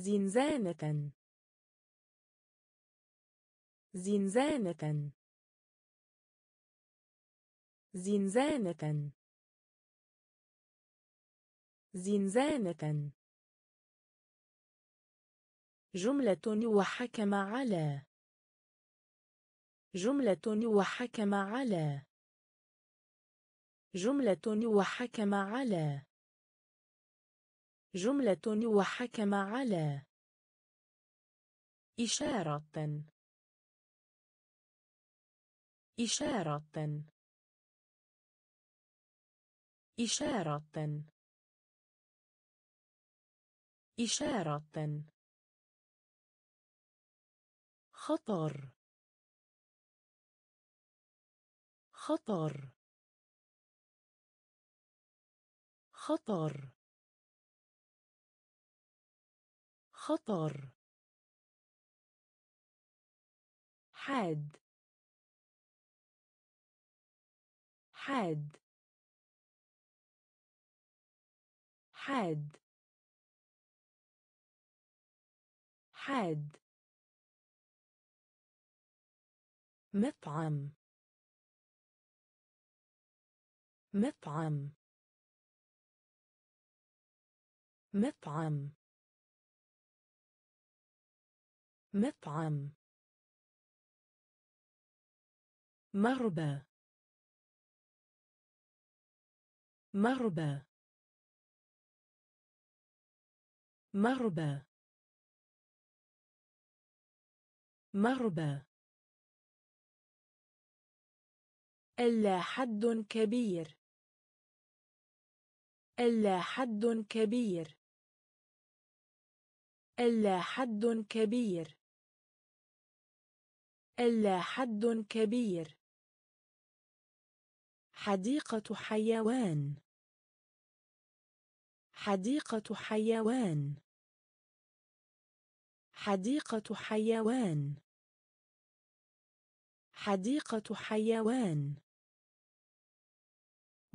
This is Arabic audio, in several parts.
زنزانة. زنزانة. زنزانة. زنزانة. جملة وحكم على. جملة وحكم على. جملة وحكم على. جملة وحكم على. إشارة. إشارة. إشارة. إشارة. خطر. خطر. خطر. خطر. حاد. حاد. حاد. حاد. مطعم. مطعم. مطعم. مطعم. مربى. مربى. مربى. مربى. ألا حد كبير. ألا حد كبير. ألا حد كبير. ألا حد كبير. حديقة حيوان. حديقة حيوان. حديقة حيوان. حديقة حيوان.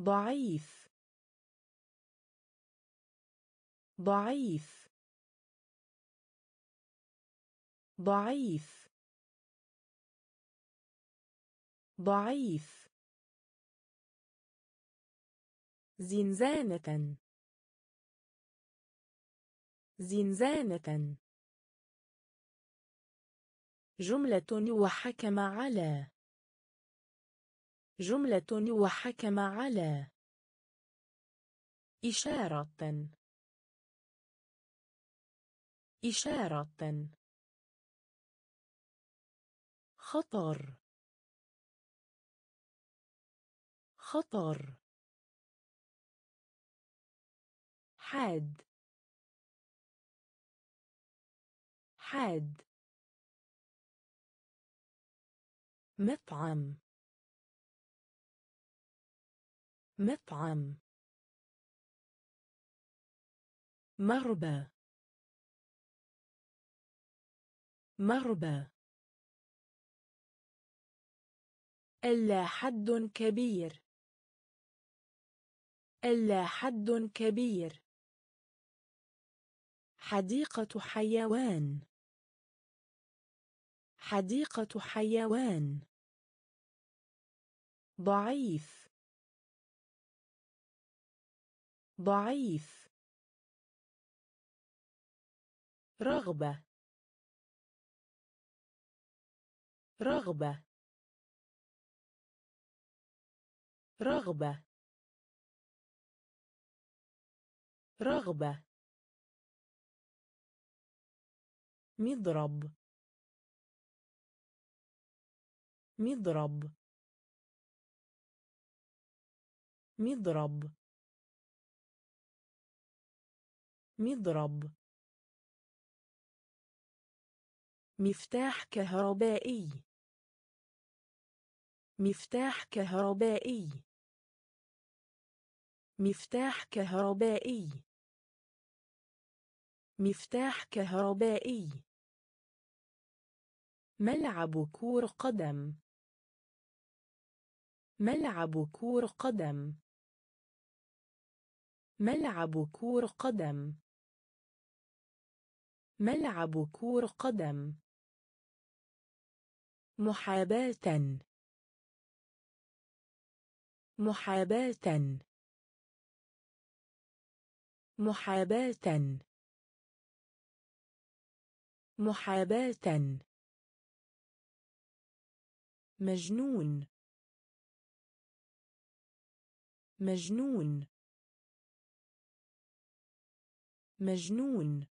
ضعيف. ضعيف. ضعيف. ضعيف. زنزانة. زنزانة. جملة وحكم على. جملة وحكم على. إشارة. إشارة. خطر. خطر. حاد. حاد. مطعم. مطعم. مربى. مربى. ألا حد كبير. ألا حد كبير. حديقة حيوان. حديقة حيوان. ضعيف. ضعيف. رغبة. رغبة. رغبة. رغبة. مضرب. مضرب. مضرب. مضرب. مفتاح كهربائي. مفتاح كهربائي. مفتاح كهربائي. مفتاح كهربائي. ملعب كرة قدم. ملعب كرة قدم. ملعب كرة قدم. ملعب كرة قدم. محاباة. محاباة. محاباة. محاباة. مجنون. مجنون. مجنون.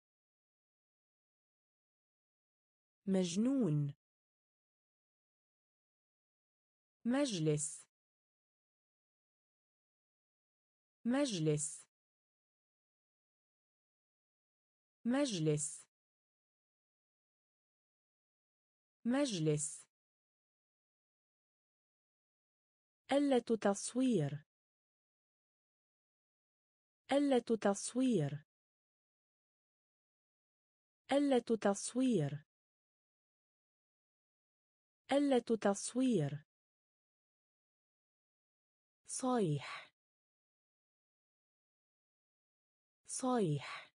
مجنون. مجلس. مجلس. مجلس. مجلس. آلة تصوير. آلة تصوير. آلة تصوير. آلة تصوير. صايح صايح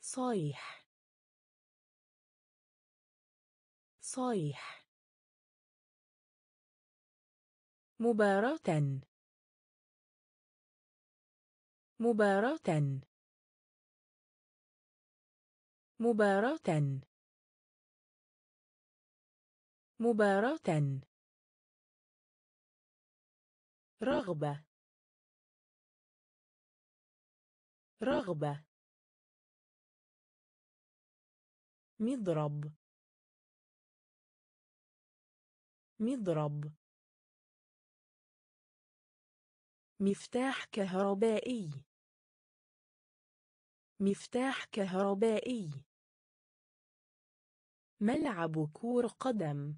صايح صايح مباراة. مباراة. مباراة. مباراة. رغبة. رغبة. مضرب. مضرب. مفتاح كهربائي. مفتاح كهربائي. ملعب كور قدم.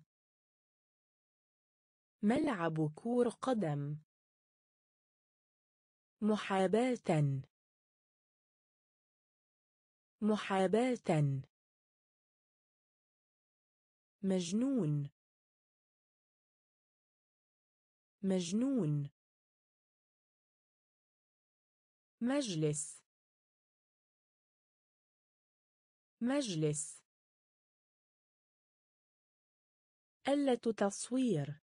ملعب كور قدم. محاباة. محاباة. مجنون. مجنون. مجلس. مجلس. آلة تصوير.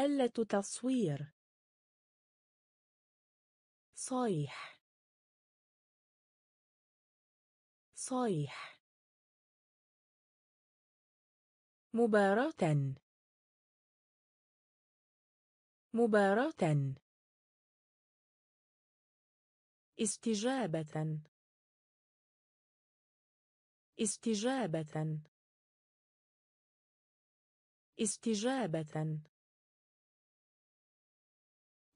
آلة تصوير. صايح صايح مباراة. مباراة. استجابة. استجابة. استجابة.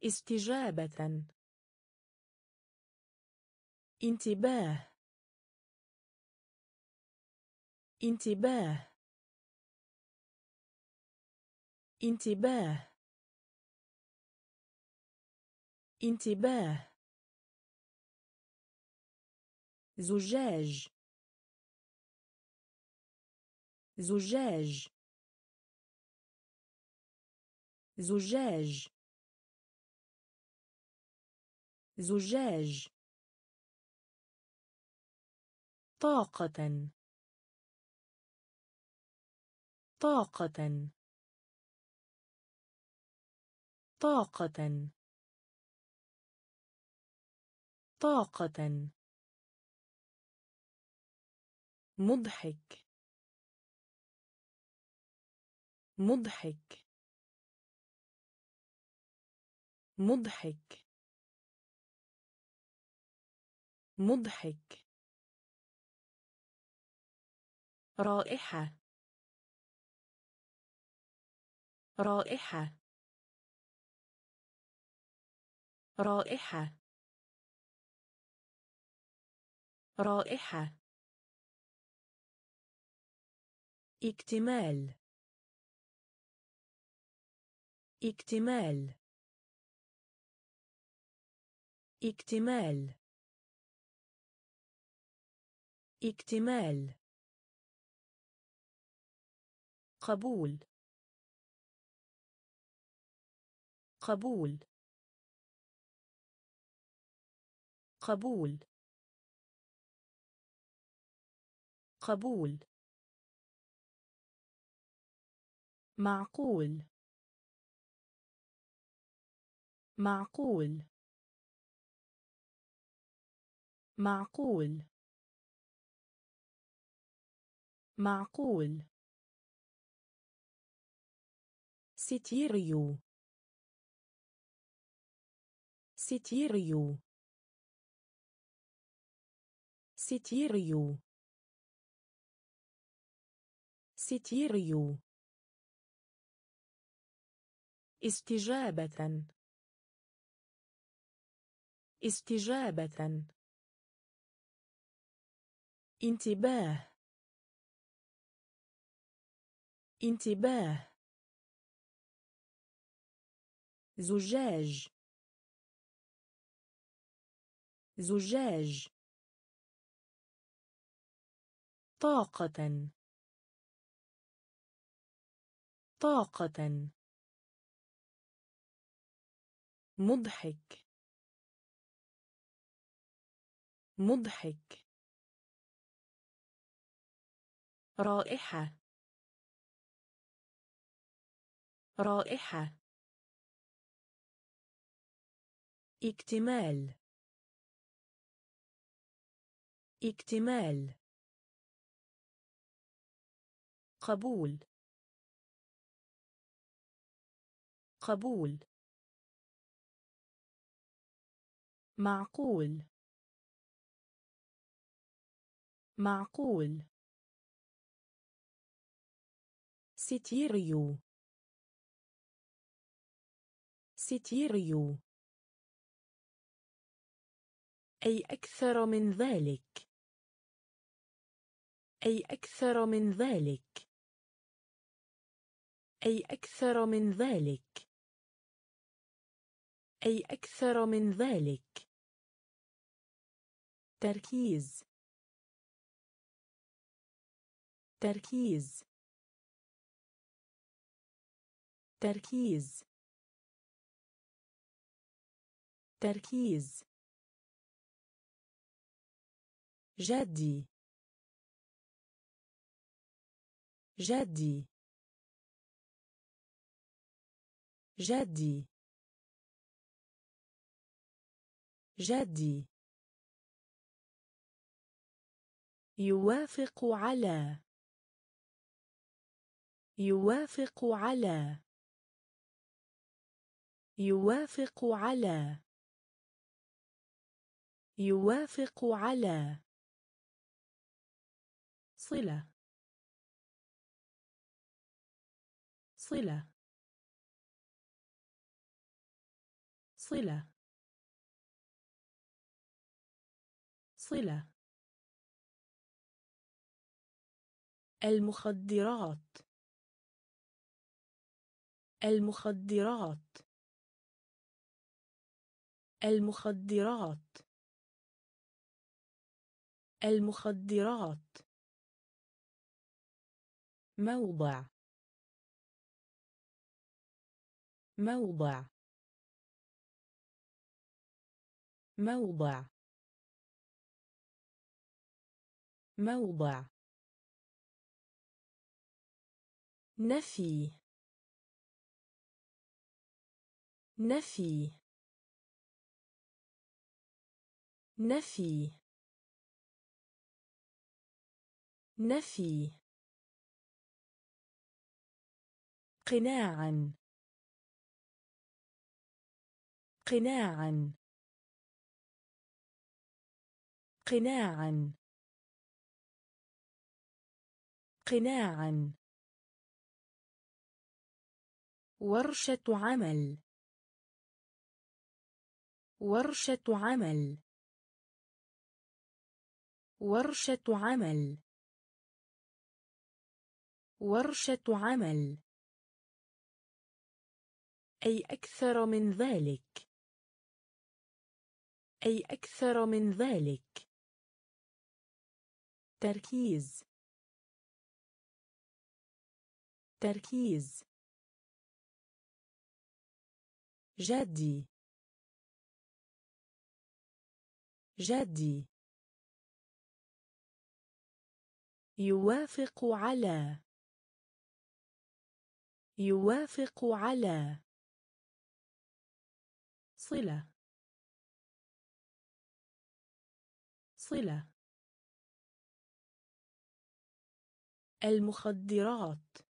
استجابة. انتباه. انتباه. انتباه. انتباه. زجاج. زجاج. زجاج. زجاج. طاقة. طاقة. طاقة. طاقة. مضحك. مضحك. مضحك. مضحك. رائحة. رائحة. رائحة. رائحة. اكتمال. اكتمال. اكتمال. اكتمال. قبول. قبول. قبول. قبول. معقول. معقول. معقول. معقول. ستيريو ستيريو ستيريو ستيريو. استجابة. استجابة. انتباه. انتباه. زجاج. زجاج. طاقة. طاقة. مضحك. مضحك. رائحة. رائحة. اكتمال. اكتمال. قبول. قبول. معقول. معقول. ستيريو ستيريو أي أكثر من ذلك. أي أكثر من ذلك. أي أكثر من ذلك. أي أكثر من ذلك. تركيز. تركيز. تركيز. تركيز. جدي. جدي. جدي. جدي. يوافق على. يوافق على. يوافق على. يوافق على. صلة. صلة. صلة. صلة. المخدرات. المخدرات. المخدرات. المخدرات. موضع. موضع. موضع. موضع. نفي. نفي. نفي. نفي. قناعا. قناعا. قناعا. قناعا. ورشة عمل. ورشة عمل. ورشة عمل. ورشة عمل. أي أكثر من ذلك. أي أكثر من ذلك. تركيز. تركيز جدي. جدي. يوافق على. يوافق على. صلة. صلة. المخدرات.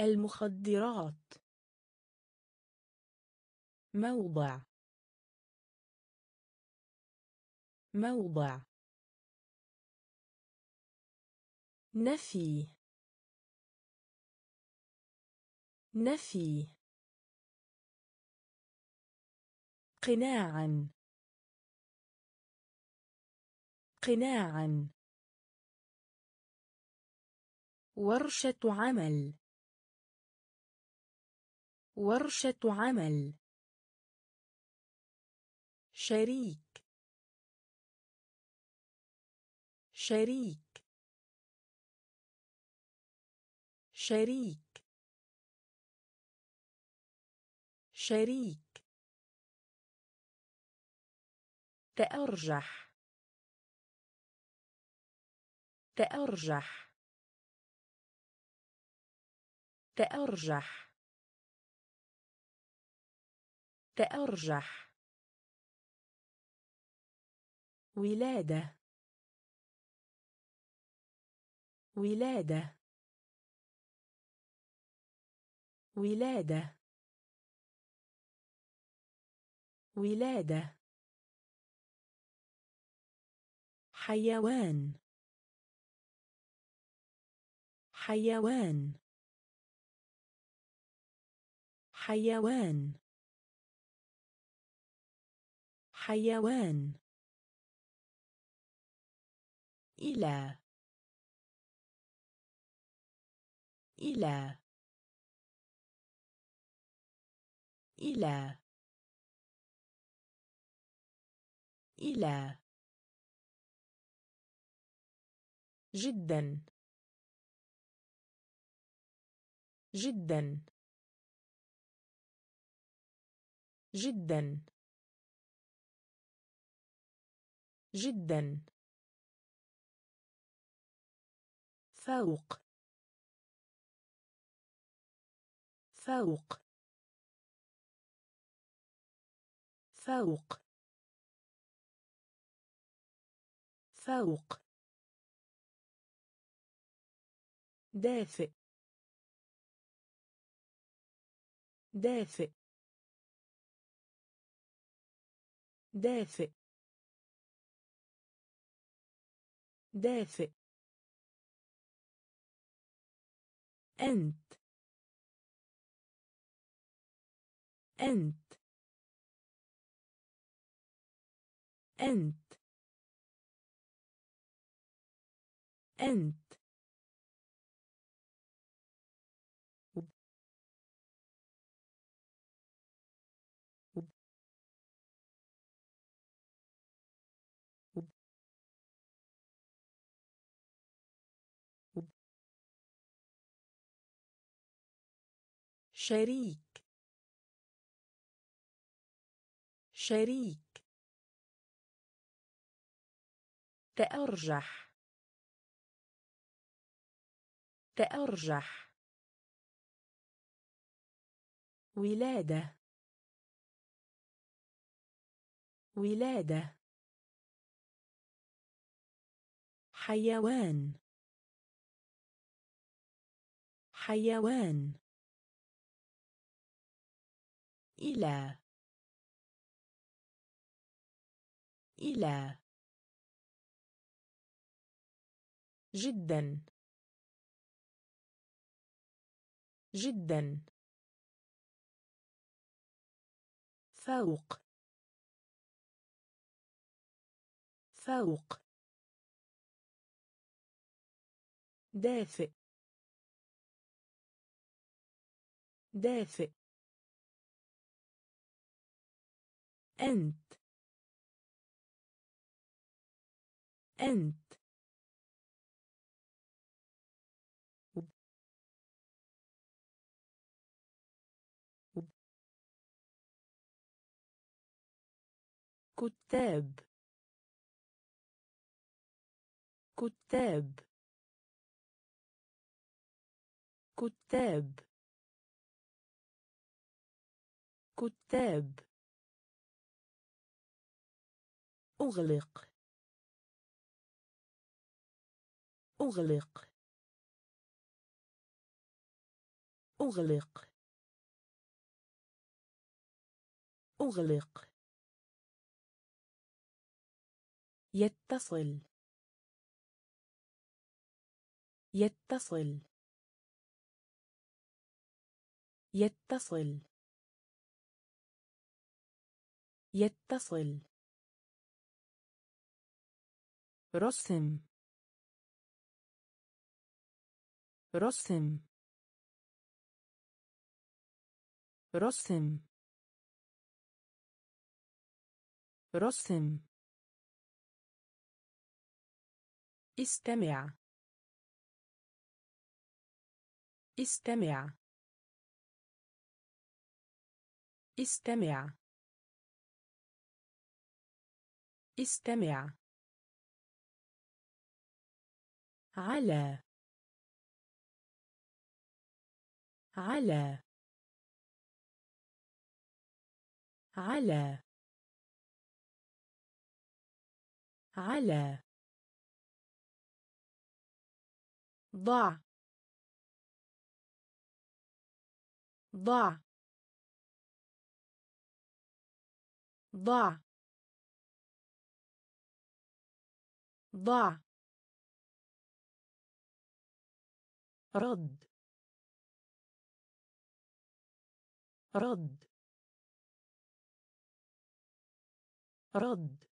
المخدرات. موضع. موضع. نفي. نفي. قناعا. قناعا. ورشة عمل. ورشة عمل. شريك. شريك. شريك. شريك. تأرجح. تأرجح. تأرجح. تأرجح ولادة. ولادة. ولادة. ولادة. حيوان. حيوان. حيوان. حيوان. إلى. إلى. إلى. إلى. جدا. جدا. جدا. جدا. فوق. فوق. فوق. فوق. دافئ. دافئ. دافئ. دافئ. أنت. أنت. أنت. أنت. شريك. شريك. تأرجح. تأرجح. ولادة. ولادة. حيوان. حيوان. إلى. إلى. جدا. جدا. فوق. فوق. دافئ. دافئ. أنت. أنت. كتاب. كتاب. كتاب. كتاب. أغلق. أغلق. أغلق. أغلق. يتصل. يتصل. يتصل. يتصل. رسم. رسم. رسم. رسم. استمع. استمع. استمع. استمع. على على على على. ضع ضع. ضع. ضع. رد. رد. رد.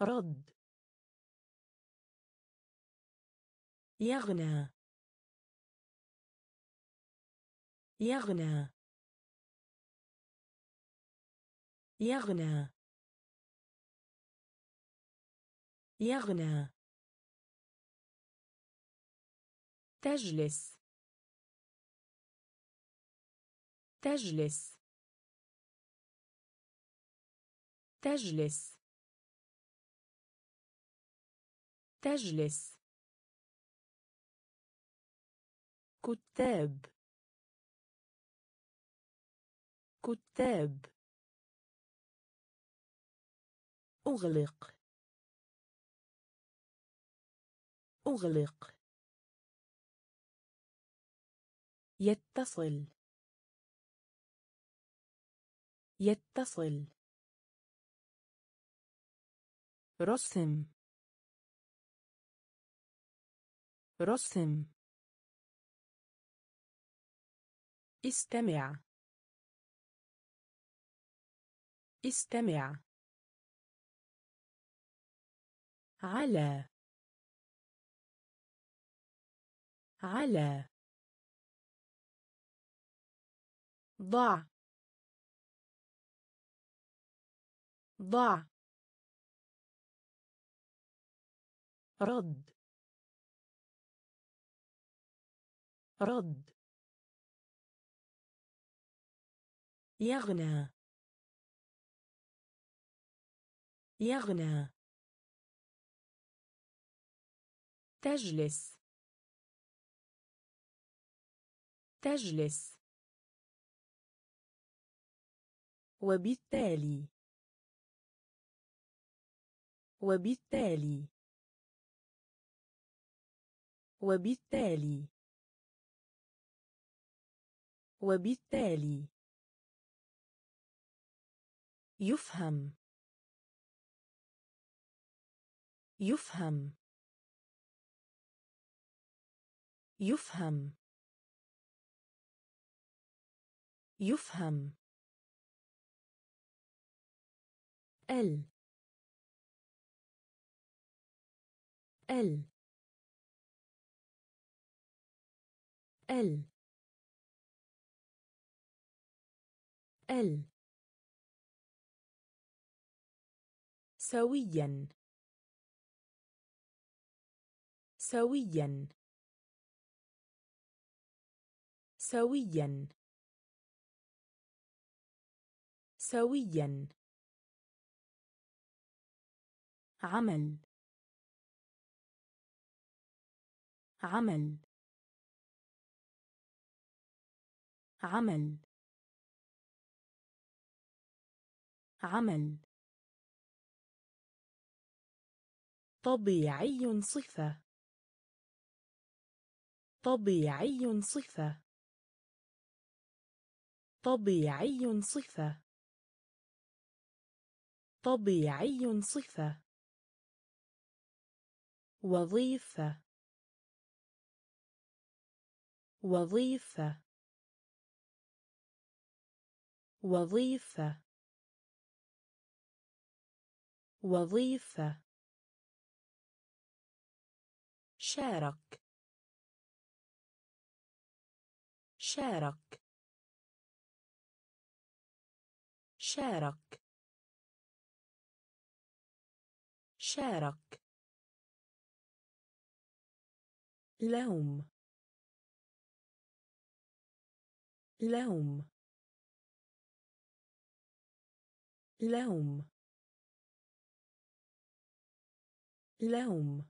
رد. يغنى. يغنى. يغنى. يغنى. تجلس. تجلس. تجلس. تجلس. كتاب. كتاب. أغلق. أغلق. يتصل. يتصل. رسم. رسم. استمع. استمع. على. على. ضع ضع رد. رد. يغنى. يغنى. تجلس. تجلس. وبالتالي. وبالتالي. وبالتالي. وبالتالي. يفهم. يفهم. يفهم. يفهم. ال ال ال ال سويا. سويا. سويا. سويا. عمل. عمل. عمل. عمل. طبيعي صفة. طبيعي صفة. طبيعي صفة. طبيعي صفة. وظيفة. وظيفة. وظيفة. وظيفة. شارك. شارك. شارك. شارك. لوم لوم لوم لوم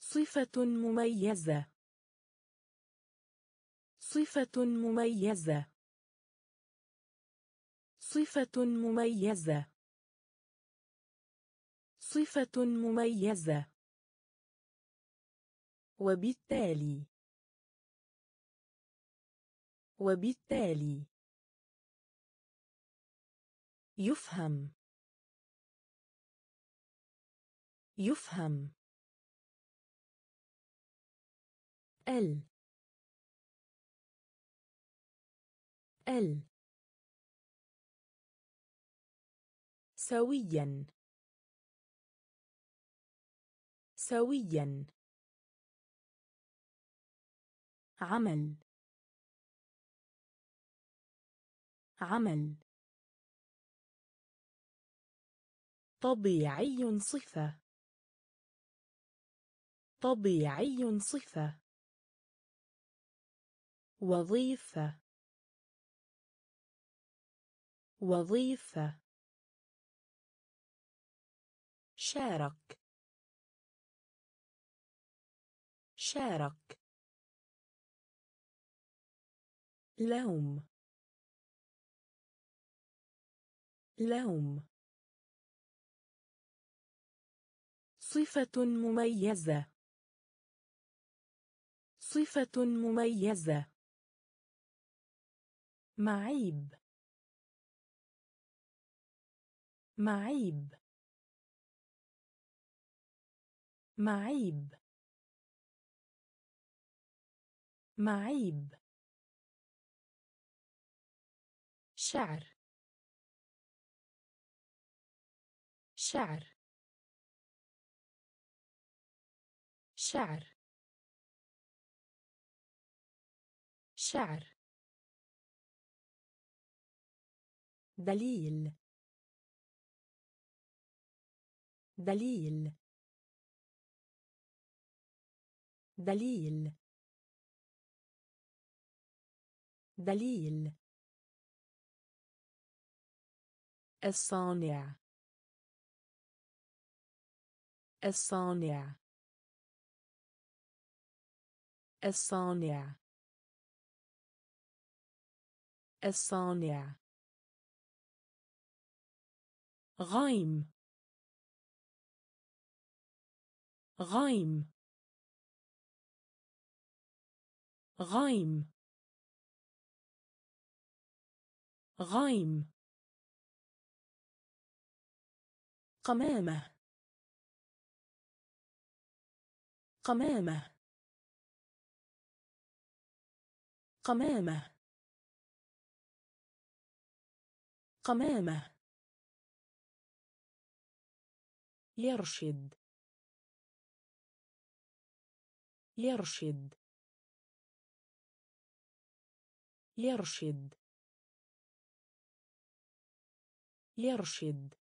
صفة مميزة. صفة مميزة. صفة مميزة. صفة مميزة. وبالتالي. وبالتالي. يفهم. يفهم. ال. ال. سويا. سويا. عمل. عمل. طبيعي صفة. طبيعي صفة. وظيفة. وظيفة. شارك. شارك. لوم لوم صفة مميزة. صفة مميزة. معيب. معيب. معيب. معيب. شعر. شعر. شعر. شعر. دليل. دليل. دليل. دليل. الصانع. الصانع. الصانع. الصانع. غايم. غايم. غايم. غايم. قمامة. قمامة. قمامة. قمامة. يرشد. يرشد. يرشد. يرشد.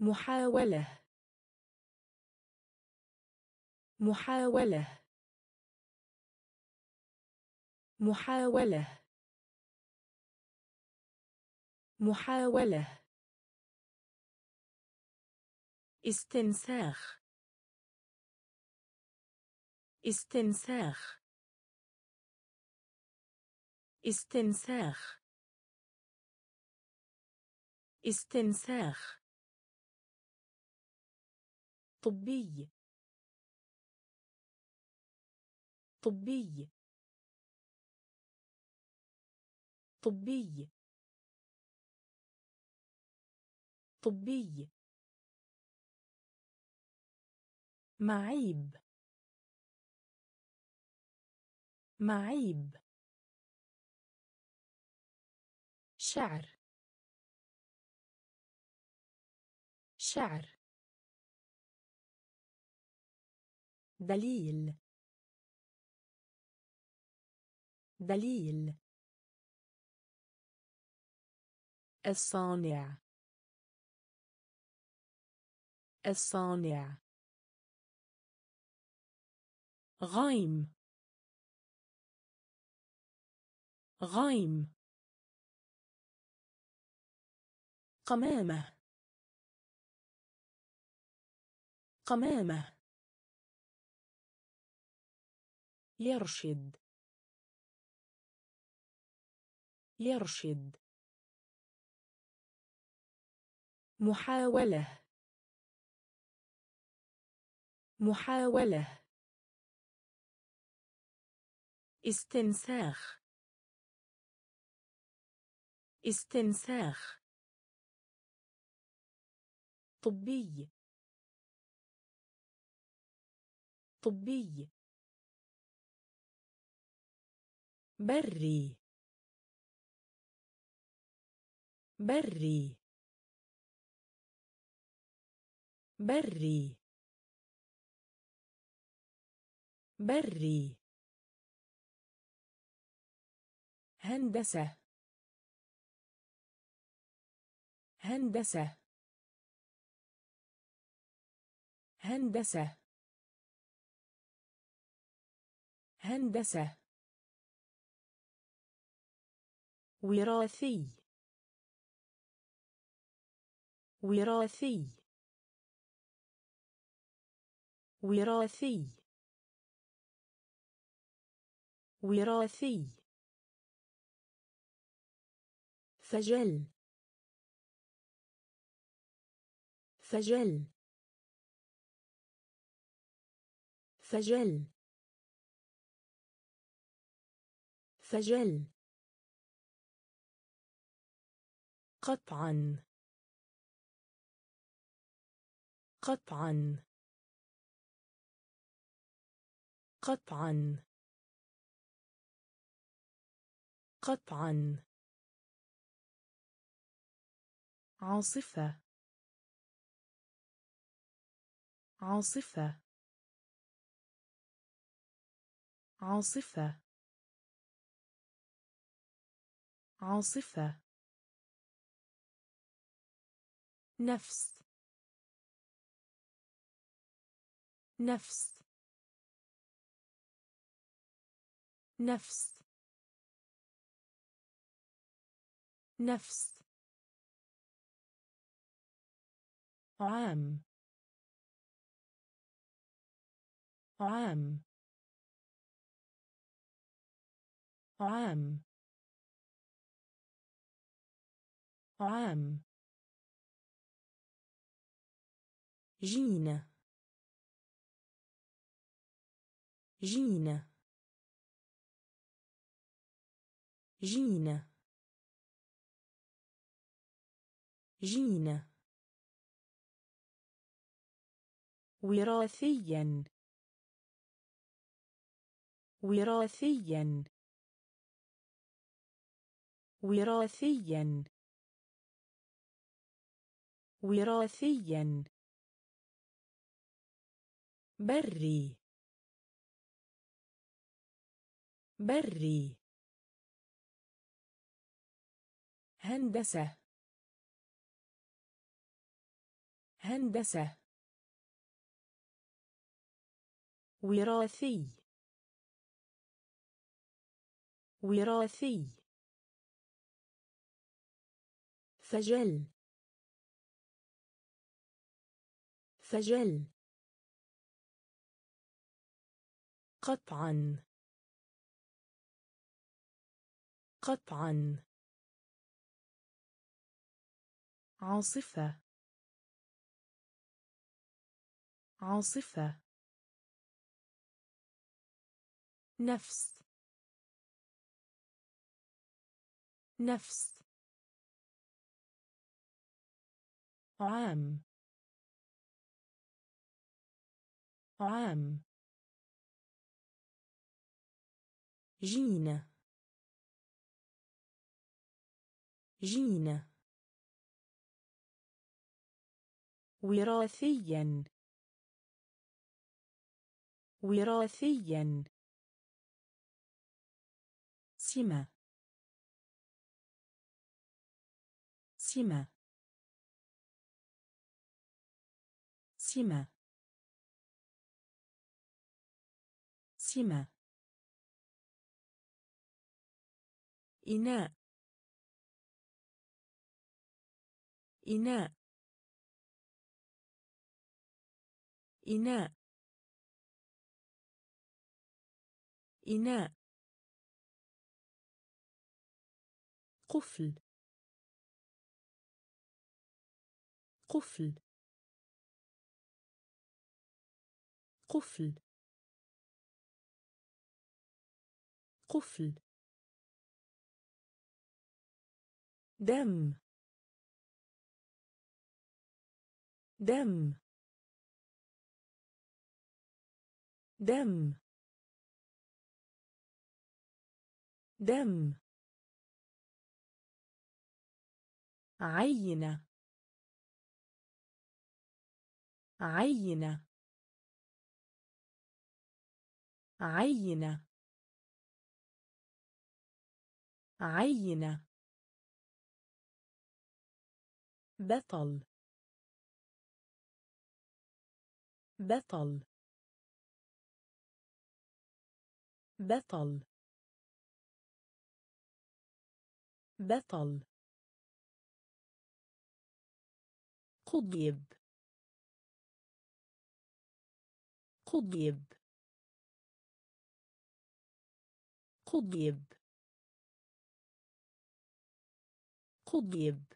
محاولة. محاولة. محاولة. محاولة. استنساخ. استنساخ. استنساخ. استنساخ. طبي. طبي. طبي. طبي. معيب. معيب. شعر. شعر. دليل. دليل. الصانع. الصانع. غايم غايم قمامة. قمامة. يرشد يرشد محاولة. محاولة. استنساخ. استنساخ. طبي. طبي. بري. بري. بري. بري. هندسة. هندسة. هندسة. هندسة. وراثي. وراثي. وراثي. وراثي. فجل. فجل. فجل. فجل. قطعا. قطعا. قطعا. قطعا. عاصفة. عاصفة. عاصفة. عاصفة. نفس. نفس. نفس. نفس. عام. عام. عام. عام. جينة جينة جينة جينة وراثيا. وراثيا. وراثيا. وراثيا. بري. بري. هندسة. هندسة. وراثي. وراثي. فجل فجل قطعا. قطعا. عاصفة. عاصفة. نفس. نفس. عام. عام. جينة. جينة. وراثيا. وراثيا. سمة. سمة. سمة. سمة. إناء. إناء. إناء. إناء. قفل. قفل. قفل. قفل. دم. دم. دم. دم. عينة. عينة. عينة. عينة. بطل. بطل. بطل. بطل. قضيب. قضيب. قضيب. قضيب.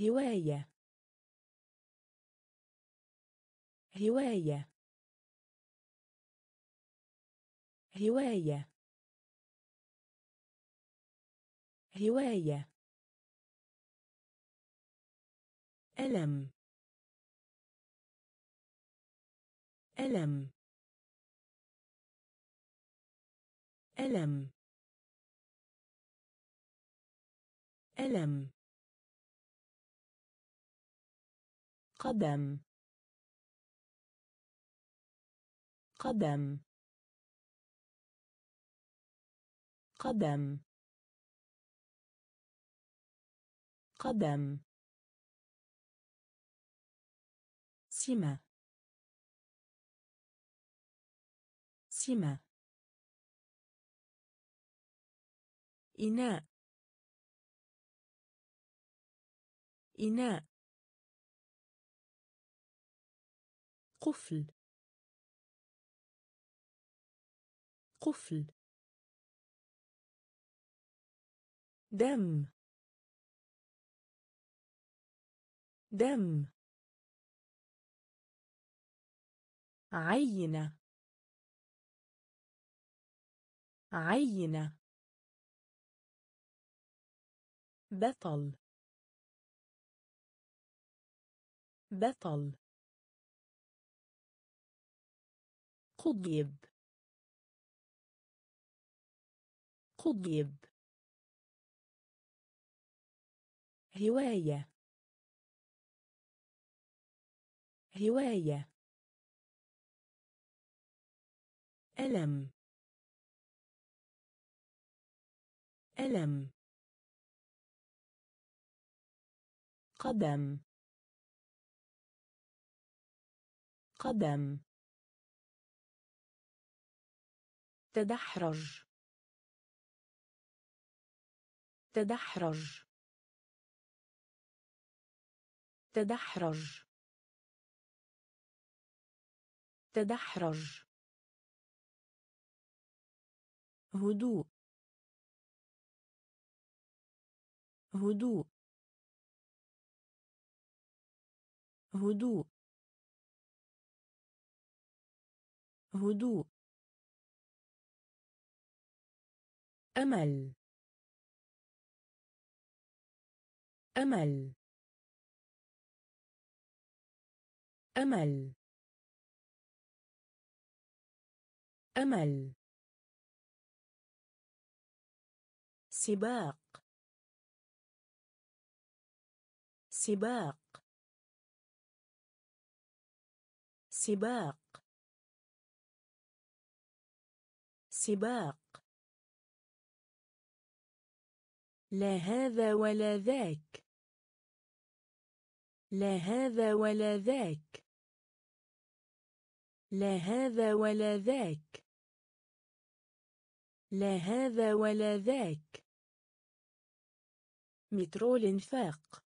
هواية. هواية. هواية. هواية. ألم. ألم. ألم. ألم. قدم. قدم. قدم. قدم. سمة. سمة. إناء. إناء. قفل. قفل. دم. دم. عينة. عينة. بطل. بطل. قضيب قضيب هواية. هواية. ألم. ألم. قدم. قدم. تدحرج. تدحرج. تدحرج. تدحرج. هدوء. هدوء. هدوء. هدوء. أمل. أمل. أمل. أمل. سباق. سباق. سباق. سباق. لا هذا ولا ذاك. لا هذا ولا ذاك. لا هذا ولا ذاك. لا هذا ولا ذاك. مترول فاق.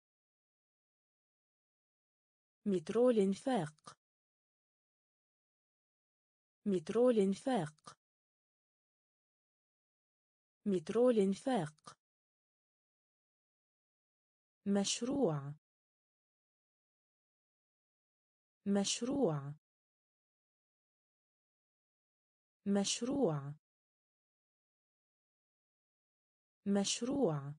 مترول فاق. مترول فاق. مترول فاق. مشروع مشروع مشروع مشروع.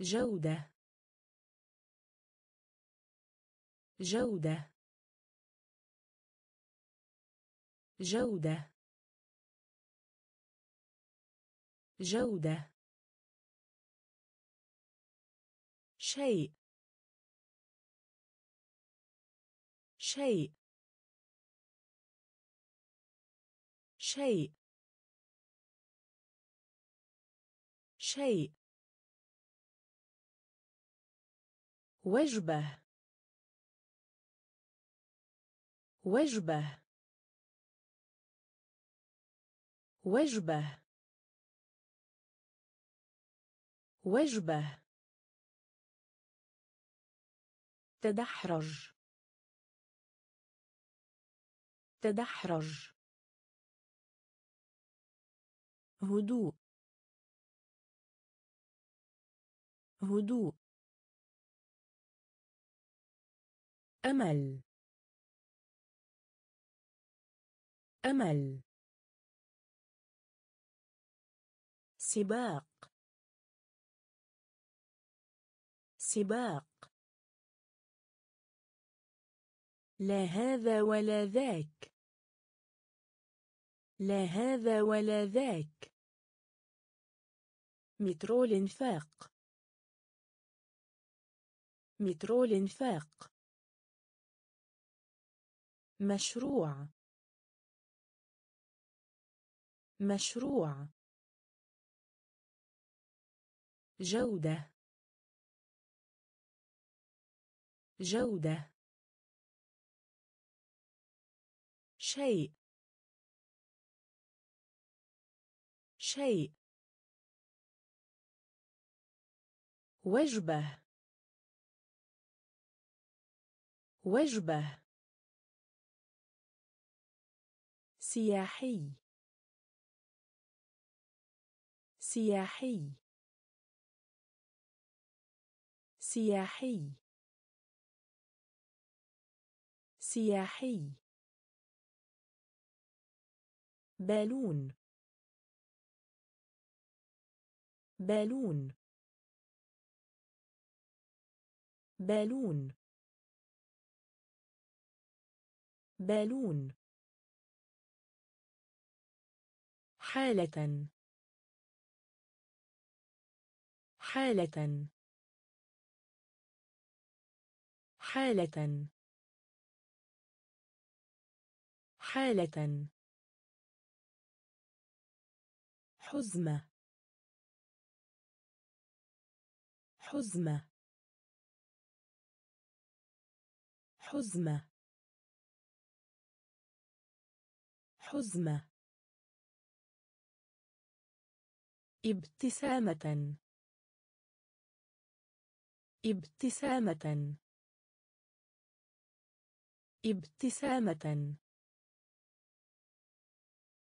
جودة جودة. جودة. جودة. شيء. شيء. شيء. شيء. وجبة. وجبة. وجبة. وجبة. تدحرج. تدحرج. هدوء. هدوء. أمل. أمل. سباق. سباق. لا هذا ولا ذاك. لا هذا ولا ذاك. مترول فاق. مترول فاق. مشروع. مشروع. جودة. جودة. شيء. شيء. وجبة. وجبة. سياحي. سياحي. سياحي. سياحي. بالون. بالون. بالون. بالون. حالة. حالة. حالة. حالة. حزمة. حزمة. حزمة. حزمة. ابتسامة. ابتسامة. ابتسامة.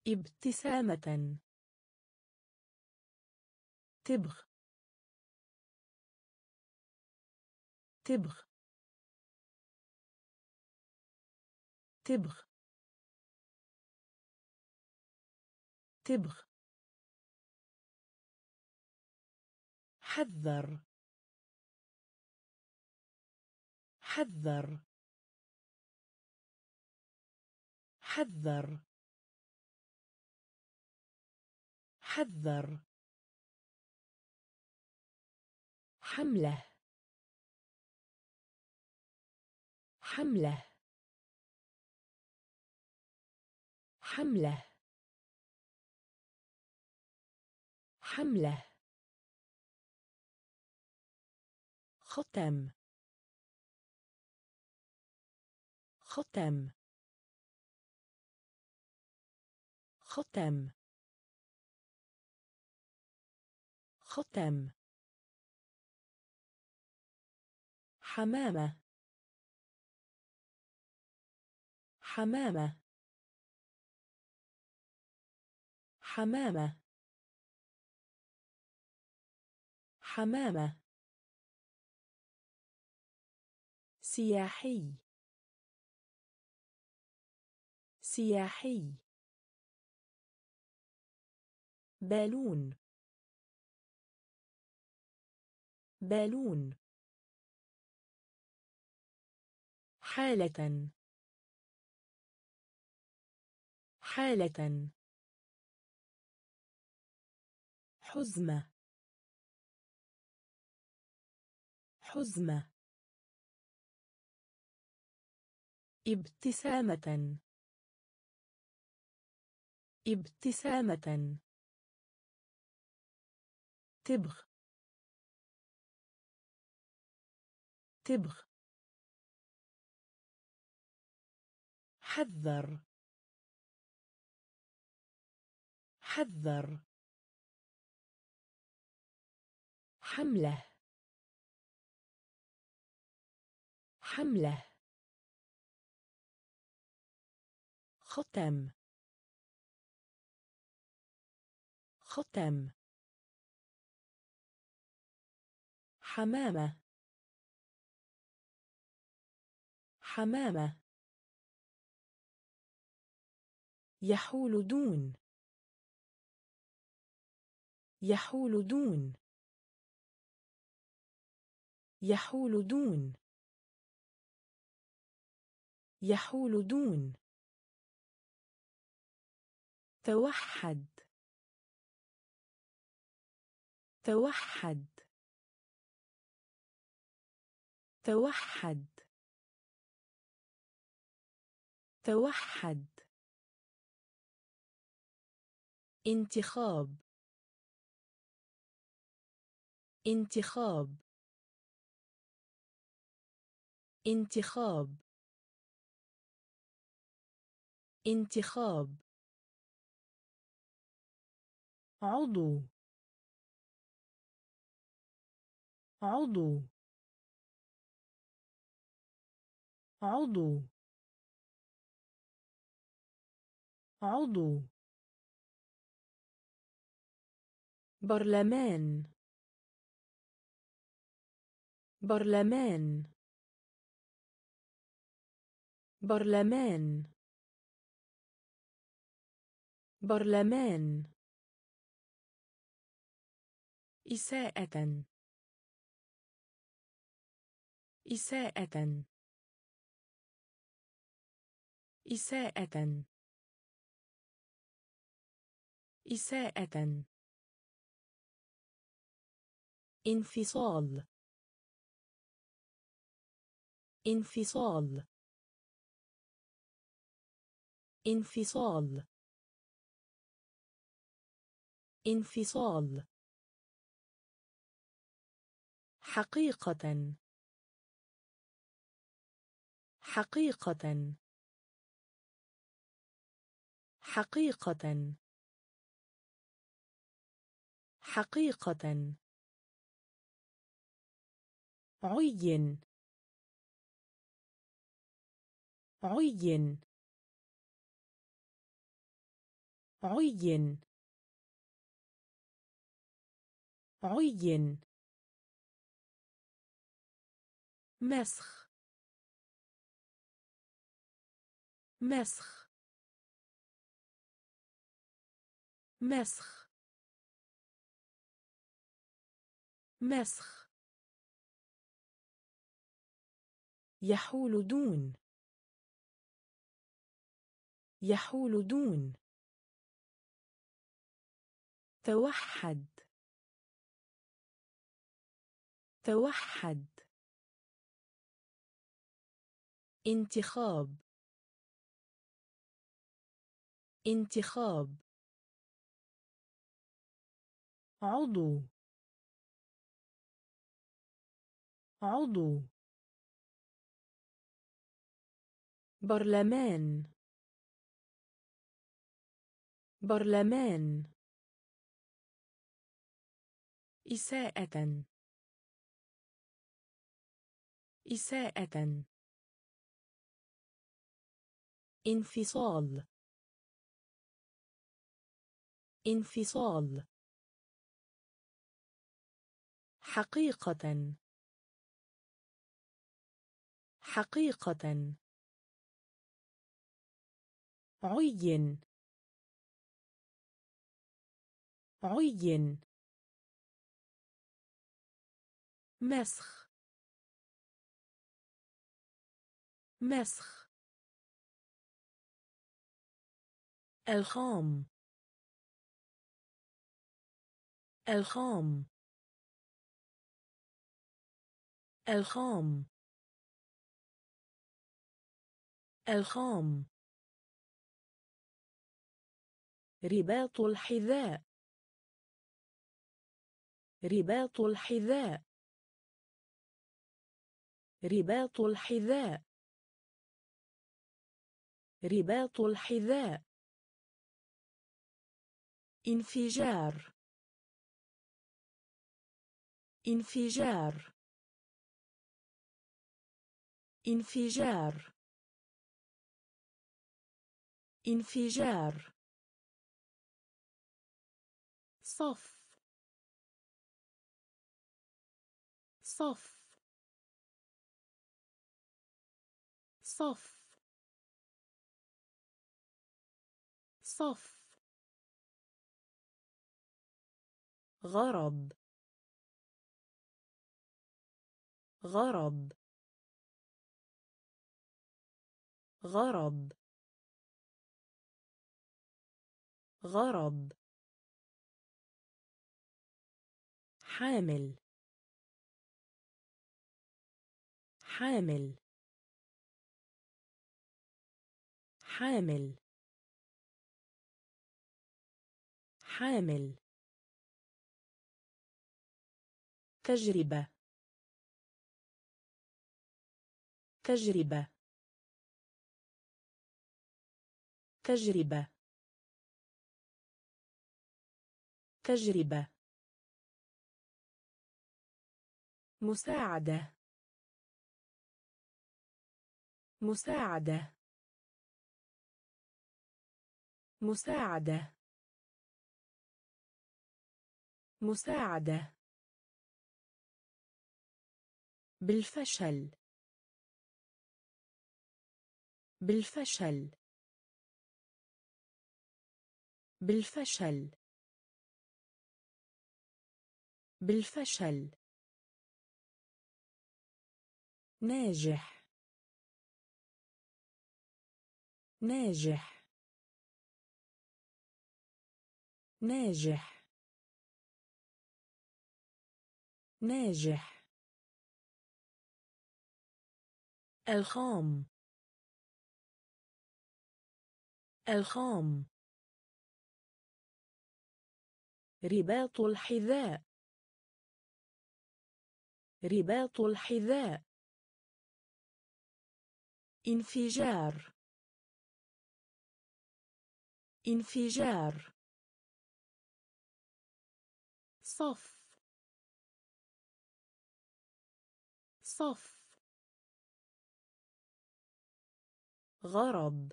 ابتسامة. تبغ. تبغ. تبغ. تبغ. حذر. حذر. حذر. حذر. حملة. حملة. حملة. حملة. ختم. ختم. ختم. ختم. حمامة. حمامة. حمامة. حمامة. سياحي. سياحي. بالون. بالون. حالة. حالة. حزمة. حزمة. ابتسامة. ابتسامة. تبغ. تبغ. حذر. حذر. حملة. حملة. ختم. ختم. حمامة. حمامة. يحول دون. يحول دون. يحول دون. يحول دون. توحد. توحد. توحد. توحد. انتخاب. انتخاب. انتخاب. انتخاب. عضو. عضو. عضو. عضو. برلمان. برلمان. برلمان. برلمان. إساءة. إساءة. إساءة. إساءة. انفصال. انفصال. انفصال. انفصال. حقيقة. حقيقة. حقيقة. حقيقة. عين. عين. عين. عين. مسخ. مسخ. مسخ. مسخ. يحول دون. يحول دون. توحد. توحد. انتخاب. انتخاب. عضو. عضو. برلمان. برلمان. إساءة. إساءة. انفصال. انفصال. حقيقة. حقيقة. عين. عين. مسخ. مسخ. الخام. الخام. الخام. الخام. رباط الحذاء. رباط الحذاء. رباط الحذاء. رباط الحذاء. انفجار. انفجار. انفجار. انفجار. صف. صف. صف. صف. غرض. غرض. غرض. غرض. حامل. حامل. حامل. حامل. تجربة. تجربة. تجربة. تجربة. مساعدة. مساعدة. مساعدة. مساعدة. بالفشل. بالفشل. بالفشل. بالفشل. ناجح. ناجح. ناجح. ناجح. الخام. الخام. رباط الحذاء. رباط الحذاء. انفجار. انفجار. صف. صف. غرض.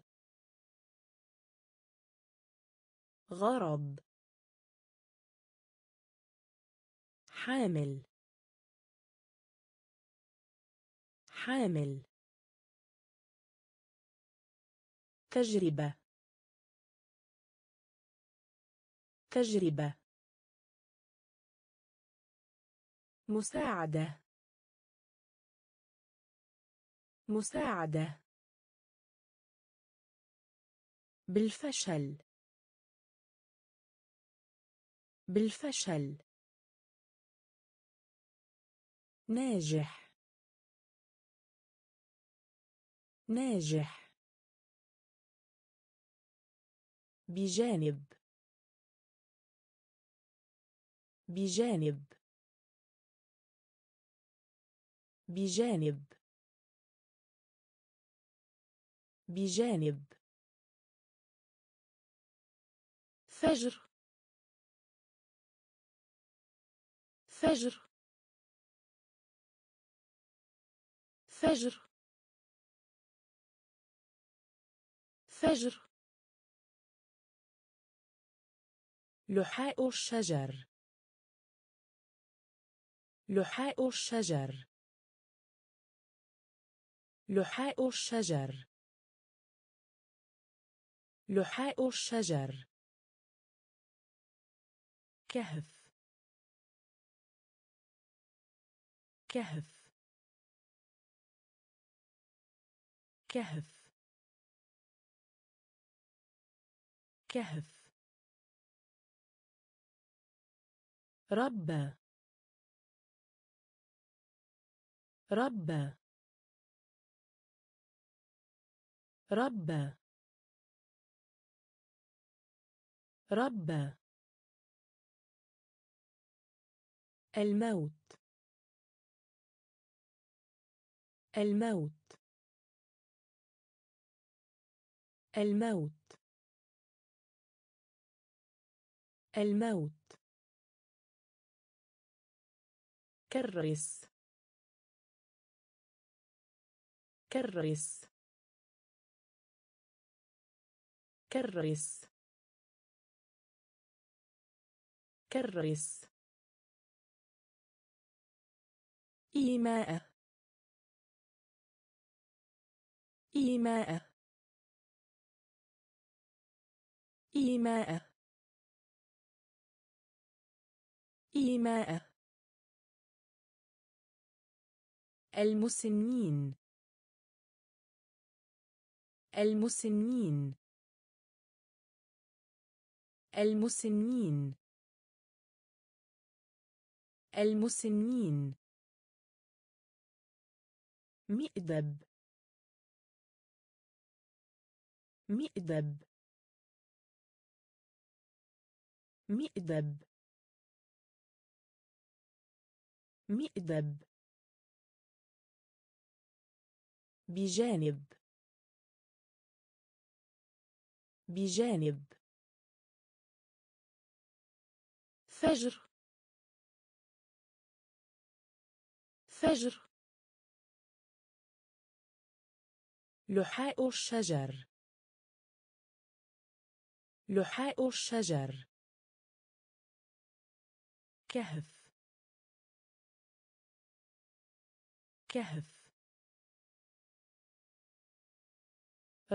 غرض. حامل. حامل. تجربة. تجربة. مساعدة. مساعدة. بالفشل. بالفشل. ناجح. ناجح. بجانب. بجانب. بجانب. بجانب. فجر. فجر. فجر. فجر. لحاء الشجر. لحاء الشجر. لحاء الشجر. لحاء الشجر. كهف. كهف. كهف. كهف. ربى ربى ربى ربى الموت. الموت. الموت. الموت. كرس كرس كرس كرس إيماء. إيماء. إيماء. إيماء. المسنين. المسنين. المسنين. المسنين. مئدب مئدب مئدب مئدب بجانب. بجانب. فجر. فجر. لحاء الشجر. لحاء الشجر. كهف. كهف.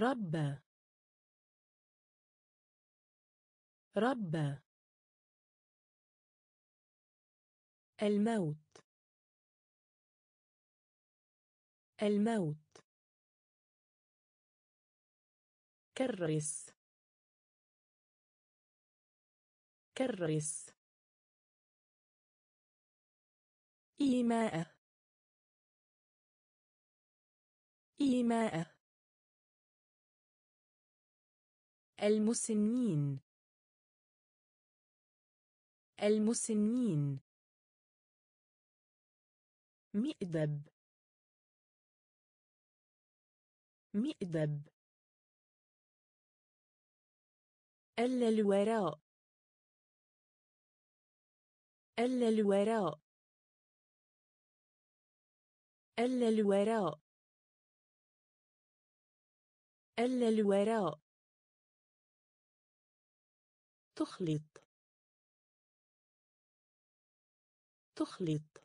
ربى ربى الموت. الموت. كرس كرس إيماء. إيماء. المسنين. المسنين. مئدب مئدب ألا الوراء. ألا الوراء. ألا الوراء. ألا الوراء. تخلط. تخلط.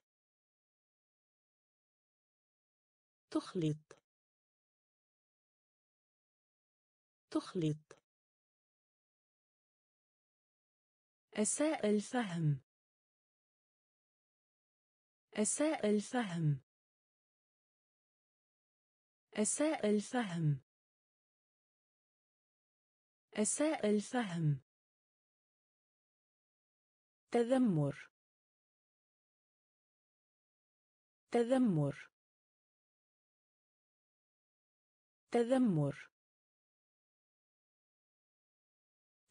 تخلط. تخلط. أساء الفهم. أساء الفهم. أساء الفهم. أساء الفهم. تذمر. تذمر. تذمر.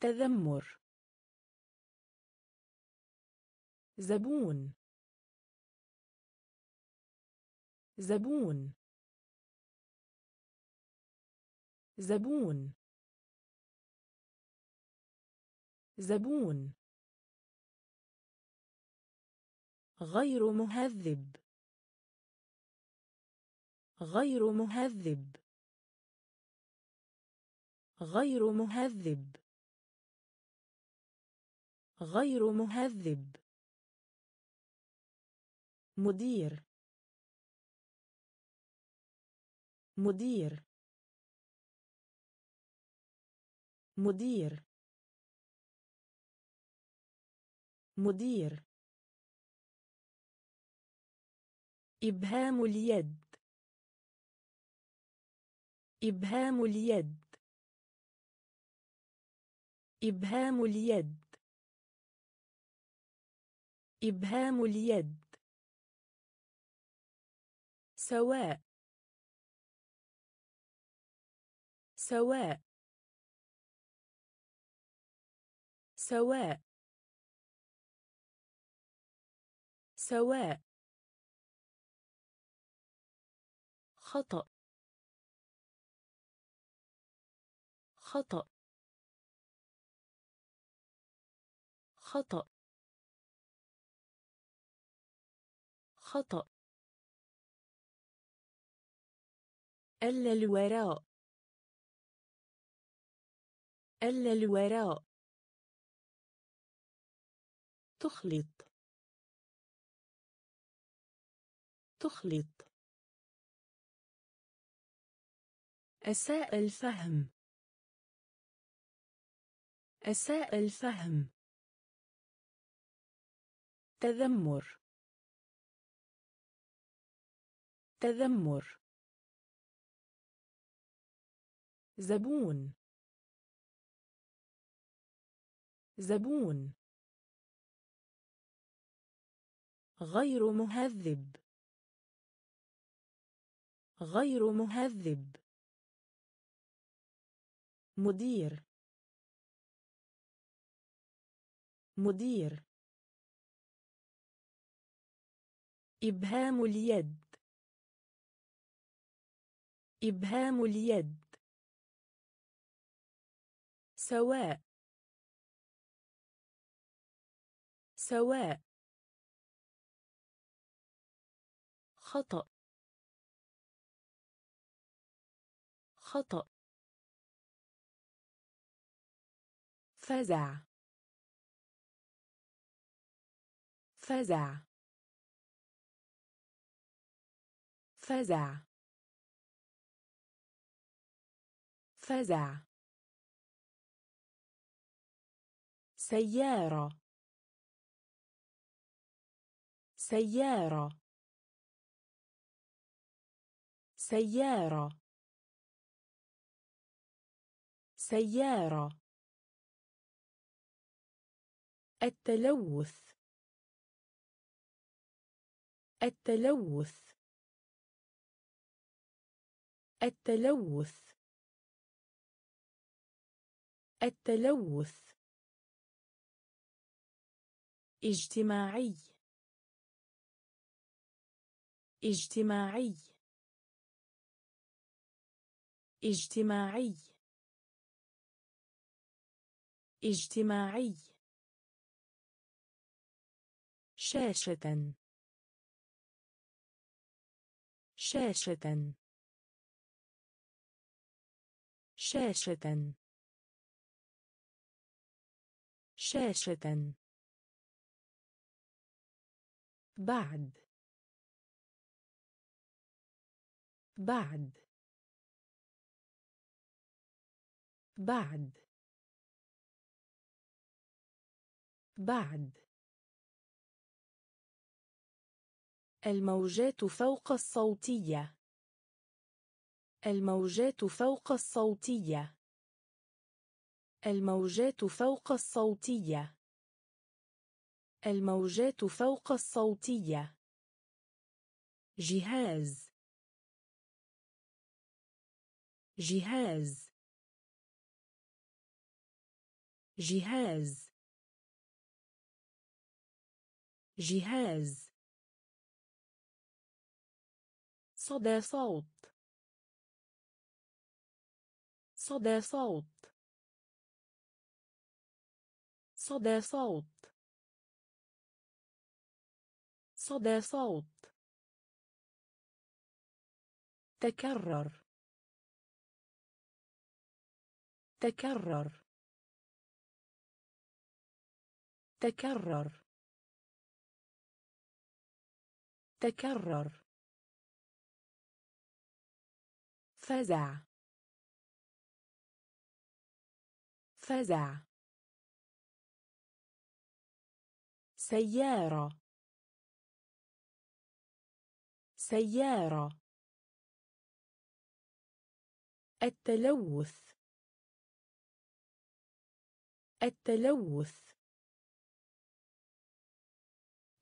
تذمر. زبون. زبون. زبون. زبون. غير مهذب. غير مهذب. غير مهذب. غير مهذب. مدير. مدير. مدير. مدير. إبهام اليد. إبهام اليد. إبهام اليد. إبهام اليد. سواء. سواء. سواء. سواء. خطأ. خطأ. خطأ. خطأ. ألا الوراء. ألا الوراء. تخلط. تخلط. أساء الفهم. أساء الفهم. تذمر. تذمر. زبون. زبون. غير مهذب. غير مهذب. مدير. مدير. إبهام اليد. إبهام اليد. سواء. سواء. خطأ. خطأ. فزع. فزع. فزع. فزع. سيارة. سيارة. سيارة. سيارة. التلوث. التلوث. التلوث. التلوث. اجتماعي. اجتماعي. اجتماعي. اجتماعي. شاشة. شاشة. شاشة. شاشة. بعد. بعد. بعد. بعد. الموجات فوق الصوتية. الموجات فوق الصوتية. الموجات فوق الصوتية. الموجات فوق الصوتية. جهاز. جهاز. جهاز. جهاز. صدى صوت. صدى صوت. صدى صوت. صدى صوت. تكرر. تكرر. تكرر. تكرر. فزع. فزع. سيارة. سيارة. التلوث. التلوث.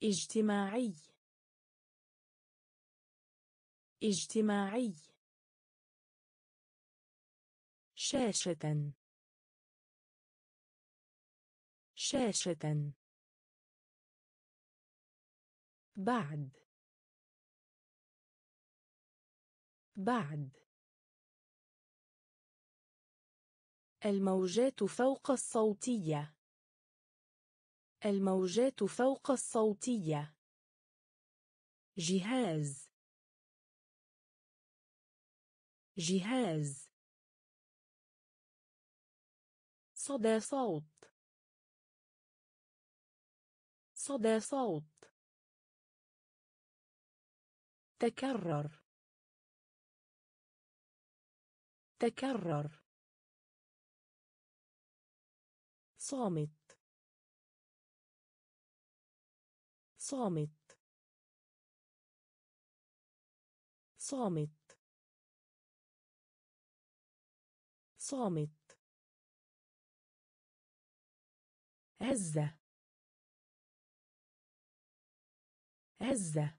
اجتماعي. اجتماعي. شاشة. شاشة. بعد. بعد. الموجات فوق الصوتية. الموجات فوق الصوتية. جهاز. جهاز. صدى صوت. صدى صوت. تكرر. تكرر. صامت. صامت. صامت. صامت. هزة هزة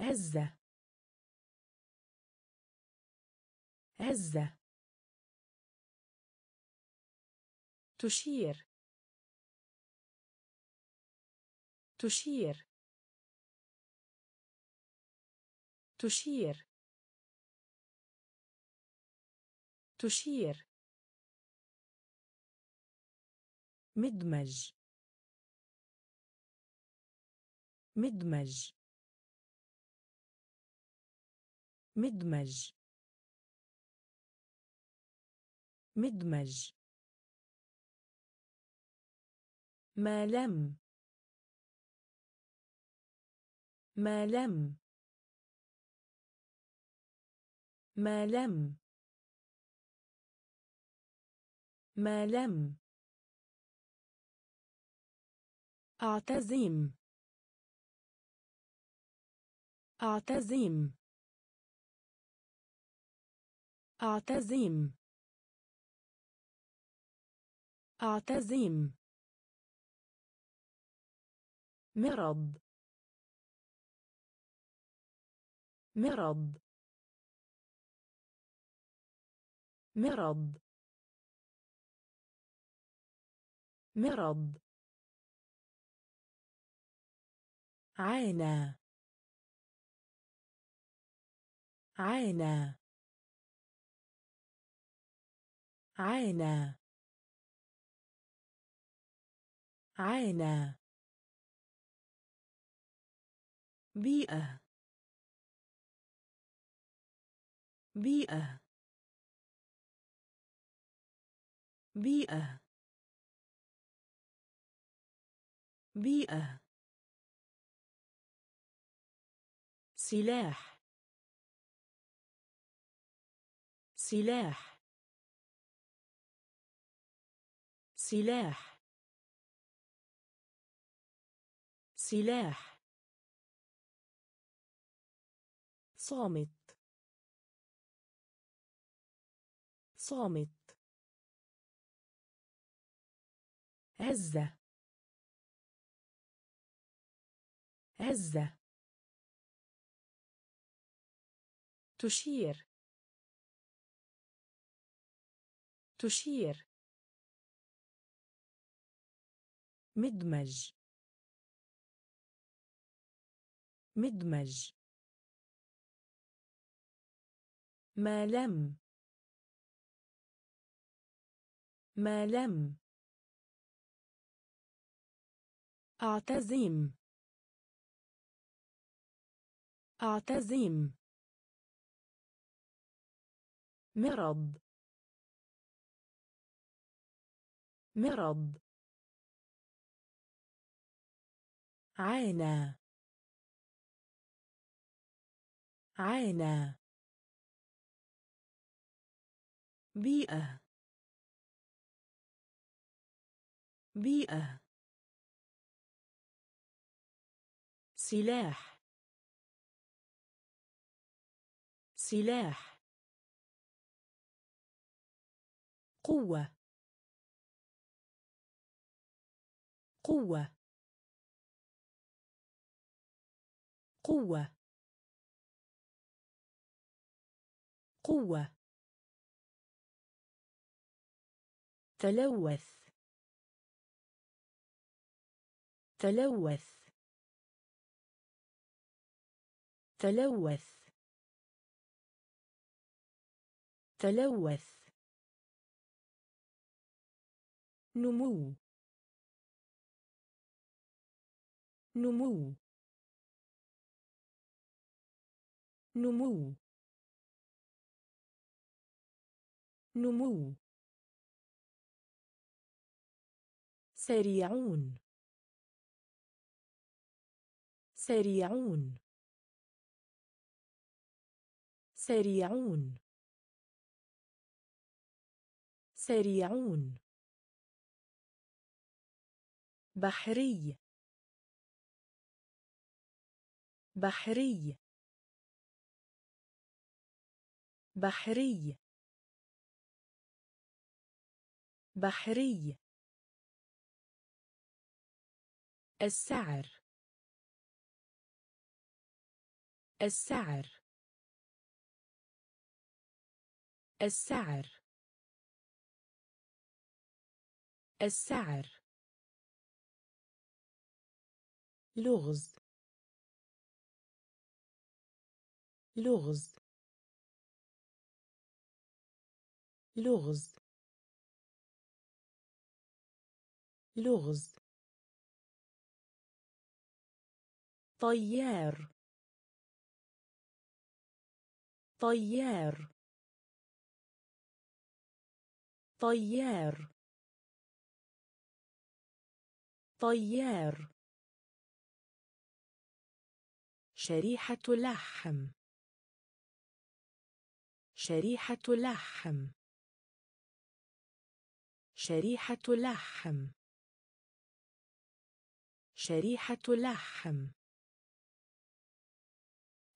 هزة هزة تشير. تشير. تشير. تشير. مدمج. مدمج. مدمج. مدمج. ما لم. ما لم. ما لم. ما لم. أعتزم. أعتزم. أعتزم. أعتزم. مرض. مرض. مرض. مرض. عانى. عانى. عانى. عانى. بيئة. بيئة. بيئة. بيئة. سلاح. سلاح. سلاح. سلاح. صامت. صامت. هزة هزة تشير. تشير. مدمج. مدمج. ما لم. ما لم. أعتزم. أعتزم. مرض. مرض. عانى. عانى. بيئة. بيئة. سلاح. سلاح. قوة. قوة. قوة. قوة. تلوث. تلوث. تلوث. تلوث. نمو. نمو. نمو. نمو. سريعون. سريعون. سريعون. سريعون. بحري. بحري. بحري. بحري. السعر. السعر. السعر. السعر. لغز لغز لغز لغز. طيار طيار. طيار طيار. شريحة لحم. شريحة لحم. شريحة لحم. شريحة لحم.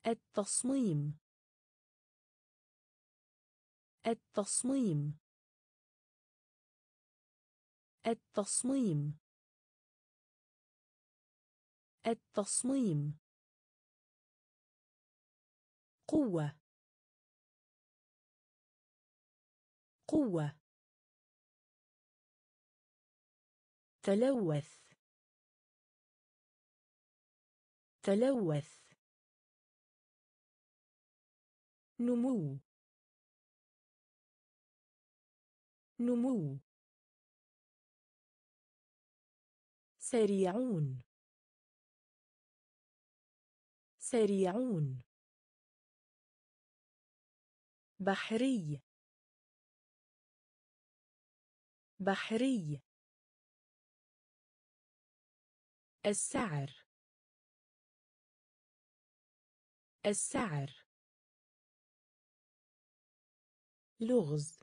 التصميم. التصميم. التصميم. التصميم. قوة. قوة. تلوث. تلوث. نمو. نمو. سريعون. سريعون. بحري. بحري. السعر. السعر. لغز.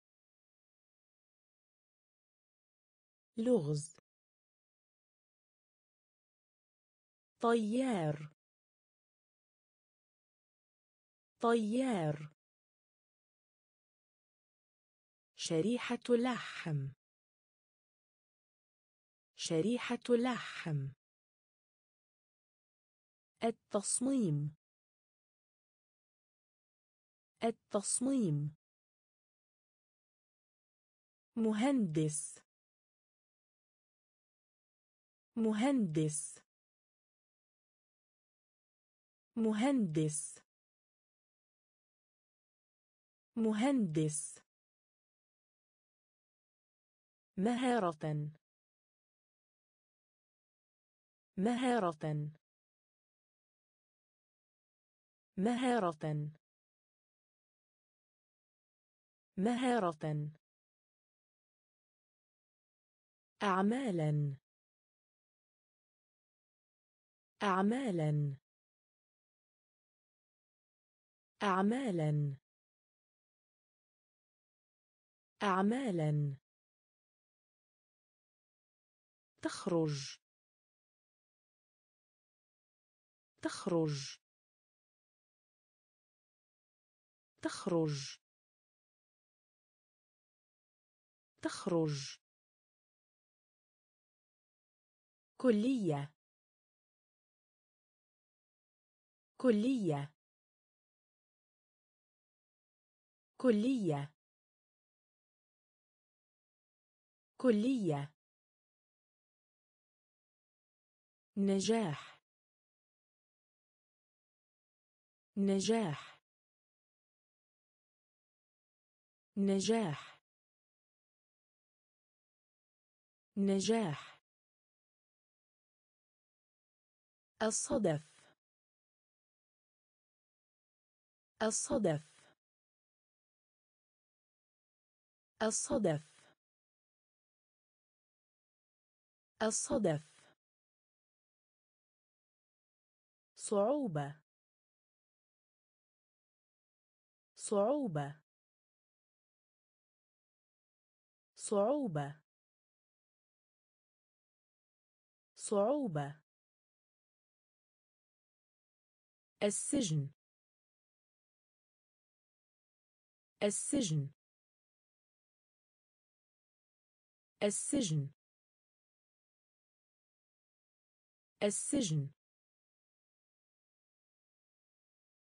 لغز. طيار. طيار. شريحة لحم. شريحة لحم. التصميم. التصميم. مهندس. مهندس. مهندس. مهندس. مهارة. مهارة. مهارة. مهارة. أعمالا. أعمالا. أعمالا. أعمالا. تخرج. تخرج. تخرج. تخرج. كلية. كلية. كلية. كلية. نجاح. نجاح. نجاح. نجاح. الصدف. الصدف. الصدف. الصدف. صعوبة. صعوبة. صعوبة. صعوبة. السجن. السجن. السجن. السجن.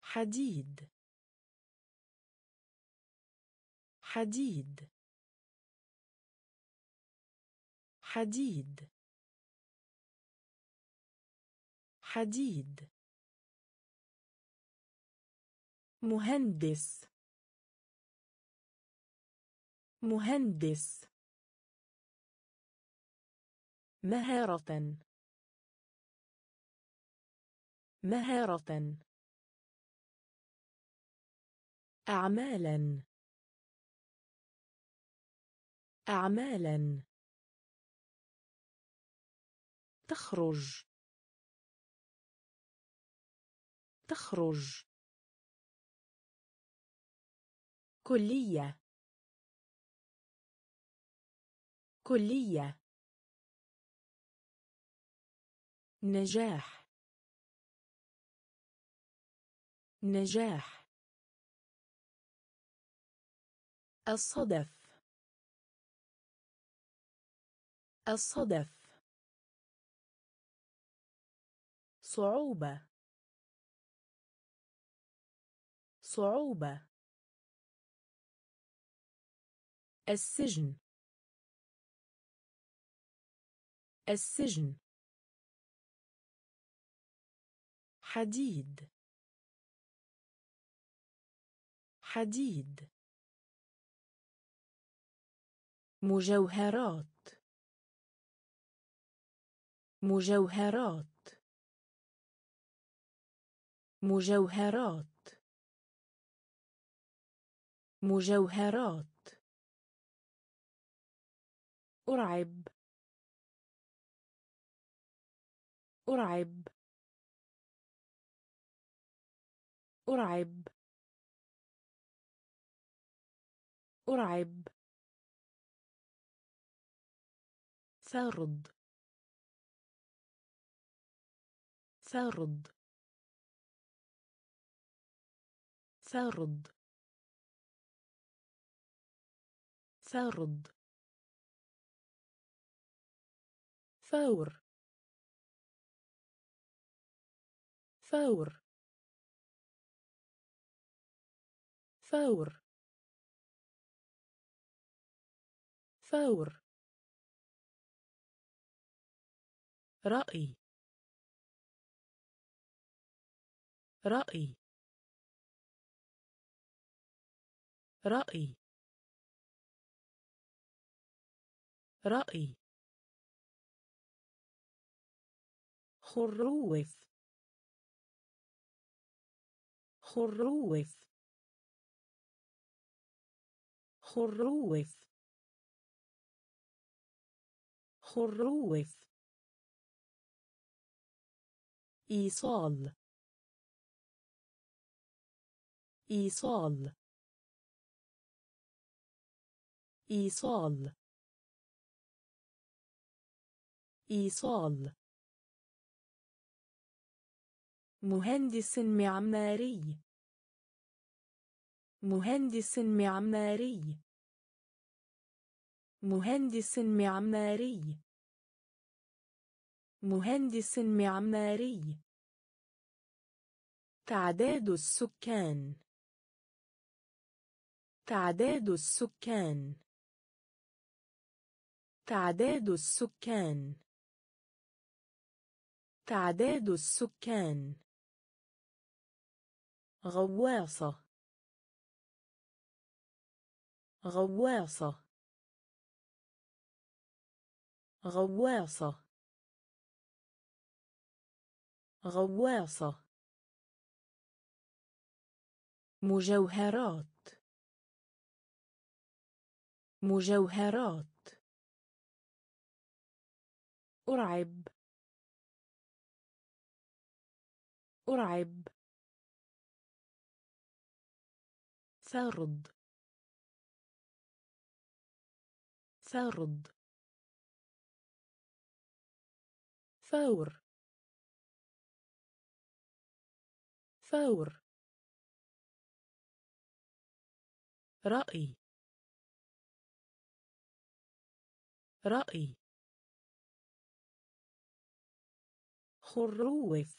حديد. حديد. حديد. حديد. مهندس. مهندس. مهارة. مهارة. أعمالا. أعمالا. تخرج. تخرج. كلية. كلية. نجاح. نجاح. الصدف. الصدف. صعوبة. صعوبة. السجن. السجن. حديد. حديد. مجوهرات. مجوهرات. مجوهرات. مجوهرات. أرعب. أرعب. أرعب. أرعب. فرض فرض فرض فرض فور. فور. فور. فور. رأي. رأي. رأي. رأي. خروف. خروف. خروف. خروف. إيصال. إيصال. إيصال. إيصال. مهندس معماري. مهندس معماري. مهندس معماري. مهندس معماري. تعداد السكان. تعداد السكان. تعداد السكان. تعداد السكان. غواصة. غواصة. غواصة. غواصة. مجوهرات. مجوهرات. أرعب. أرعب. فرض فرض فور. فور. رأي. رأي. خروف.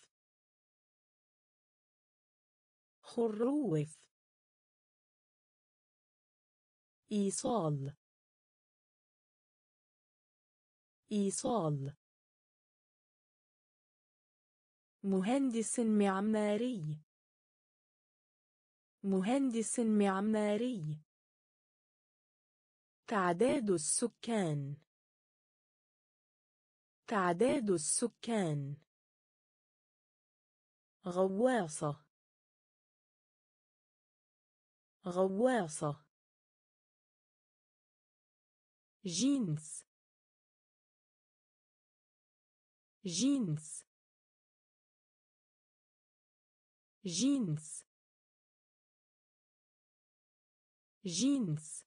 خروف. إيصال. إيصال. مهندس معماري. مهندس معماري. تعداد السكان. تعداد السكان. غواصة. غواصة. جينز. جينز. جينز جينز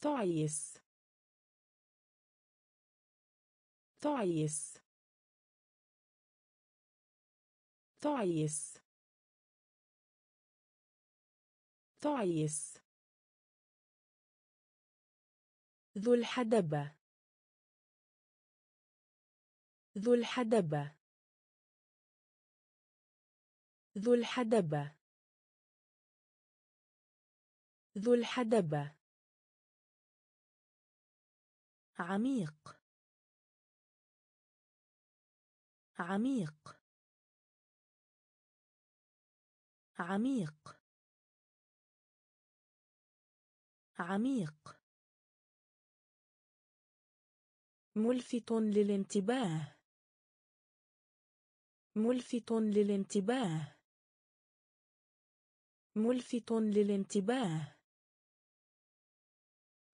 تعيس تعيس تعيس تعيس ذو الحدبة ذو الحدبة ذو الحدبة. ذو الحدبة. عميق. عميق. عميق. عميق. ملفت للانتباه. ملفت للانتباه. ملفت للانتباه.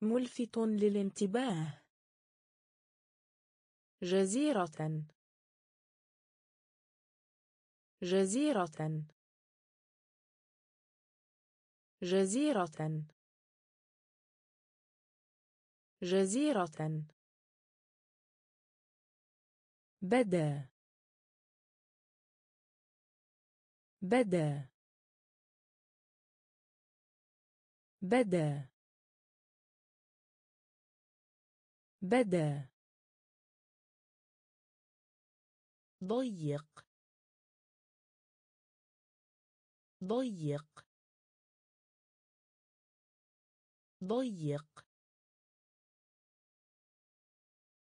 ملفت للانتباه. جزيرة. جزيرة. جزيرة. جزيرة. بدا. بدا. بدأ. بدأ. ضيق. ضيق. ضيق.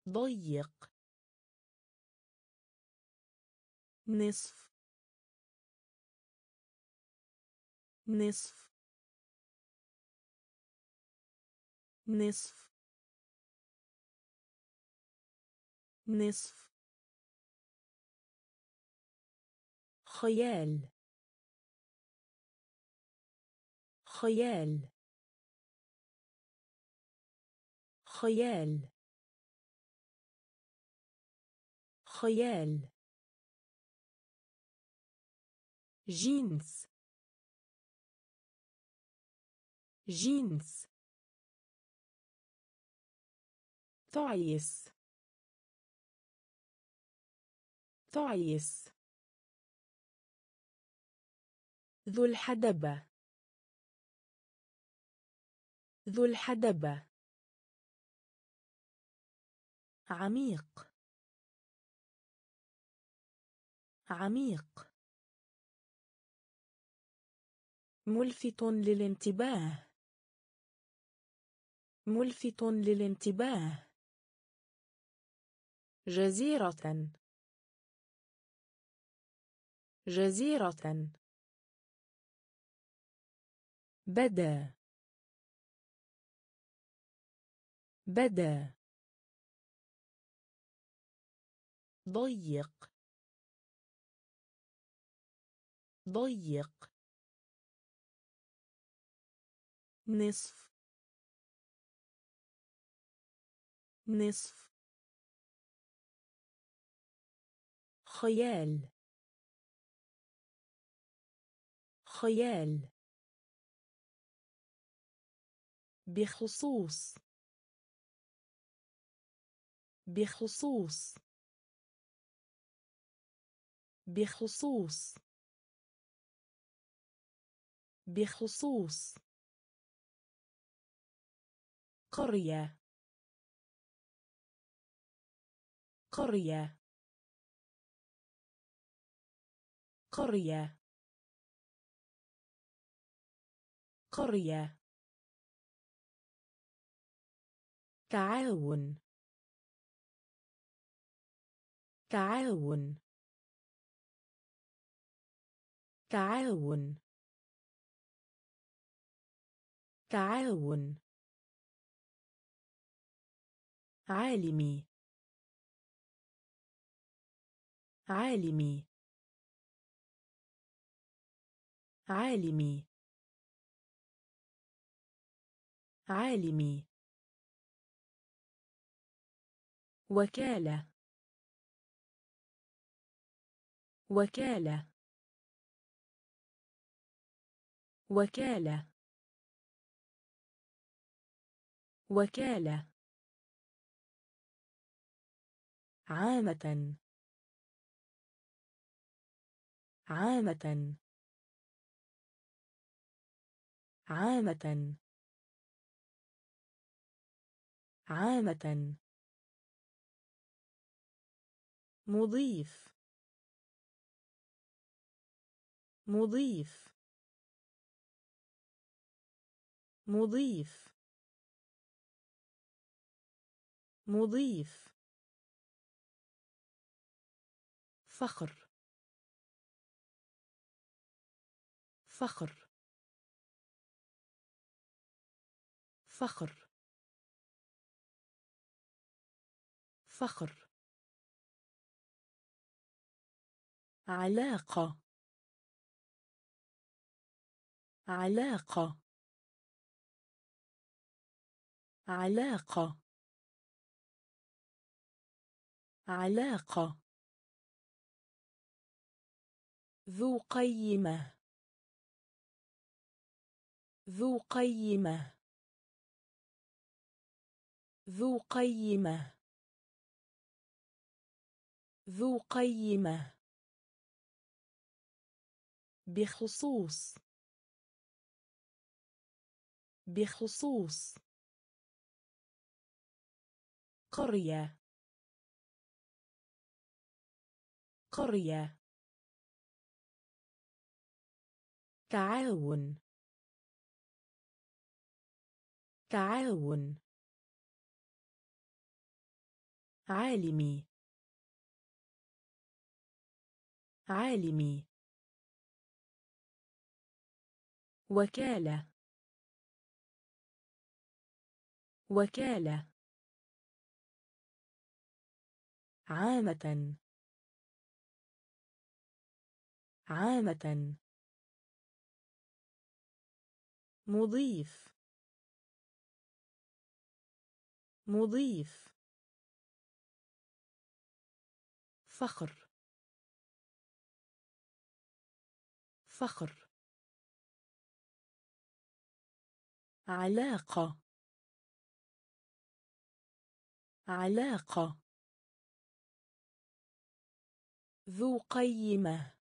ضيق. نصف. نصف. نصف. نصف. خيال. خيال. خيال. خيال. جينز. جينز. تعيس تعيس ذو الحدبة. ذو الحدبة. عميق. عميق. ملفت للانتباه. ملفت للانتباه. جزيرة. جزيرة. بدأ. بدأ. ضيق. ضيق. نصف. نصف. خيال. خيال. بخصوص. بخصوص. بخصوص. بخصوص. قرية. قرية. قرية. قرية. تعاون. تعاون. تعاون. تعاون. عالمي. عالمي. عالمي. عالمي. وكالة. وكالة. وكالة. وكالة. عامة. عامة. عامة. عامة. مضيف. مضيف. مضيف. مضيف. فخر. فخر. فخر. فخر. علاقة. علاقة. علاقة. علاقة. ذو قيمة. ذو قيمة. ذو قيمة. ذو قيمة. بخصوص. بخصوص. قرية. قرية. تعاون. تعاون. عالمي. عالمي. وكالة. وكالة. عامة. عامة. مضيف. مضيف. فخر. فخر. علاقة. علاقة. ذو قيمة.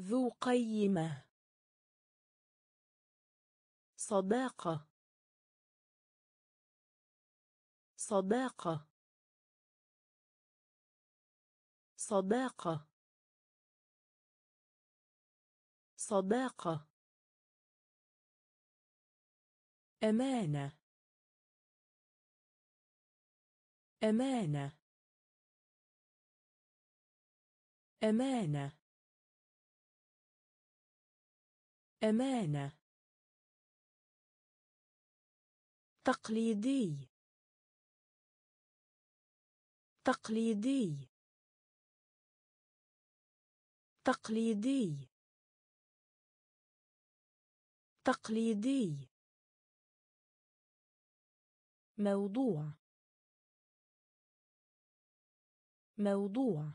ذو قيمة. صداقة. صداقة. صداقة. صداقة. أمانة. أمانة. أمانة. أمانة. تقليدي. تقليدي. تقليدي. تقليدي. موضوع. موضوع.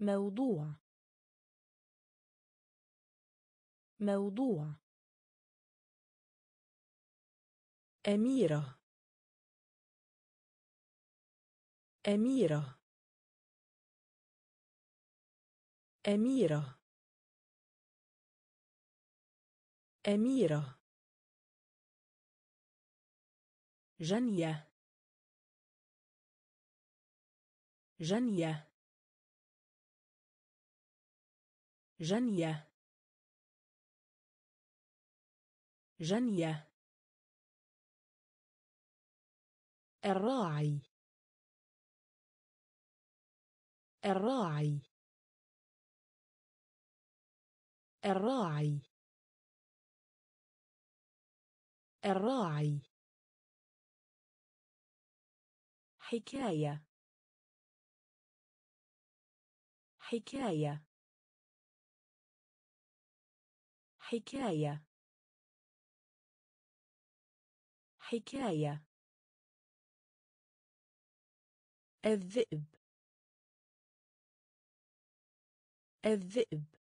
موضوع. موضوع. أميرة. أميرة. أميرة. أميرة. جنية. جنية. جنية. جنية. الراعي. الراعي. الراعي. الراعي. حكاية. حكاية. حكاية. حكاية. الذئب. الذئب.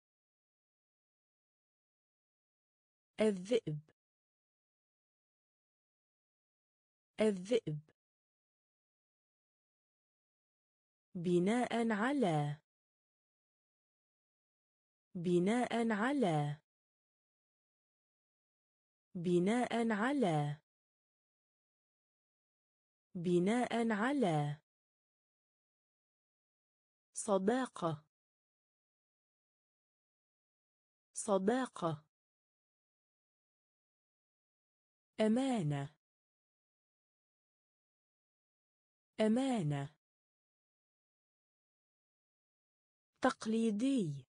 الذئب. الذئب. بناء على. بناء على. بناء على. بناء على. صداقة. صداقة. أمانة. أمانة. تقليدي.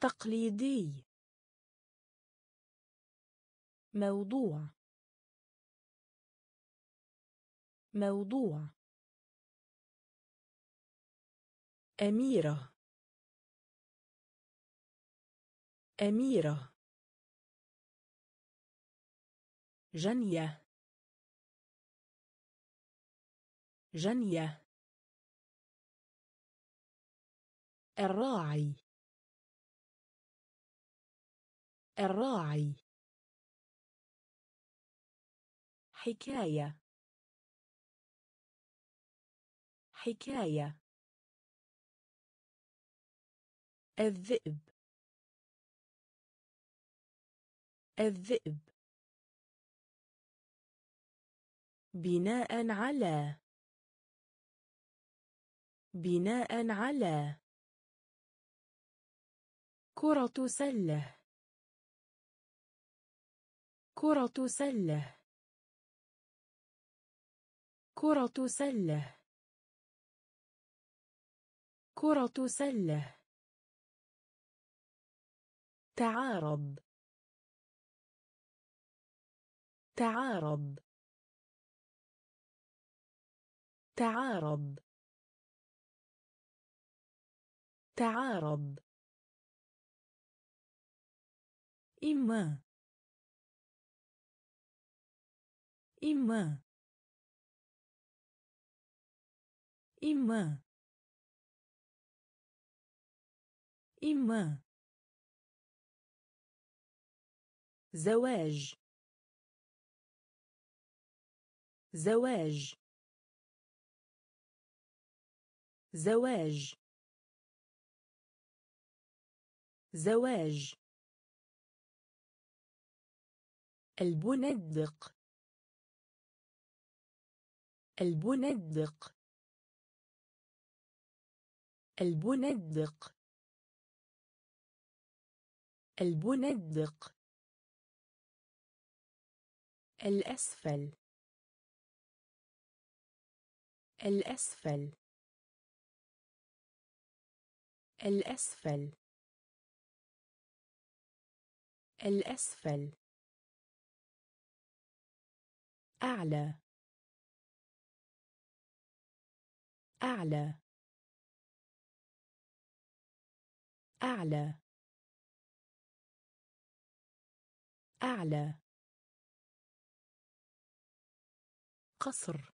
تقليدي. موضوع. موضوع. أميرة. أميرة. جنية. جنية. الراعي. الراعي. حكاية. حكاية. الذئب. الذئب. بناء على. بناء على. كرة سلة. كرة سلة. كرة سلة. كرة سلة. تعارض. تعارض. تعارض. تعارض. إما. إما. إما. إما. زواج. زواج. زواج. زواج. البندق البندق البندق البندق الأسفل. الأسفل. الأسفل. الأسفل. أعلى. أعلى. أعلى. أعلى. قصر.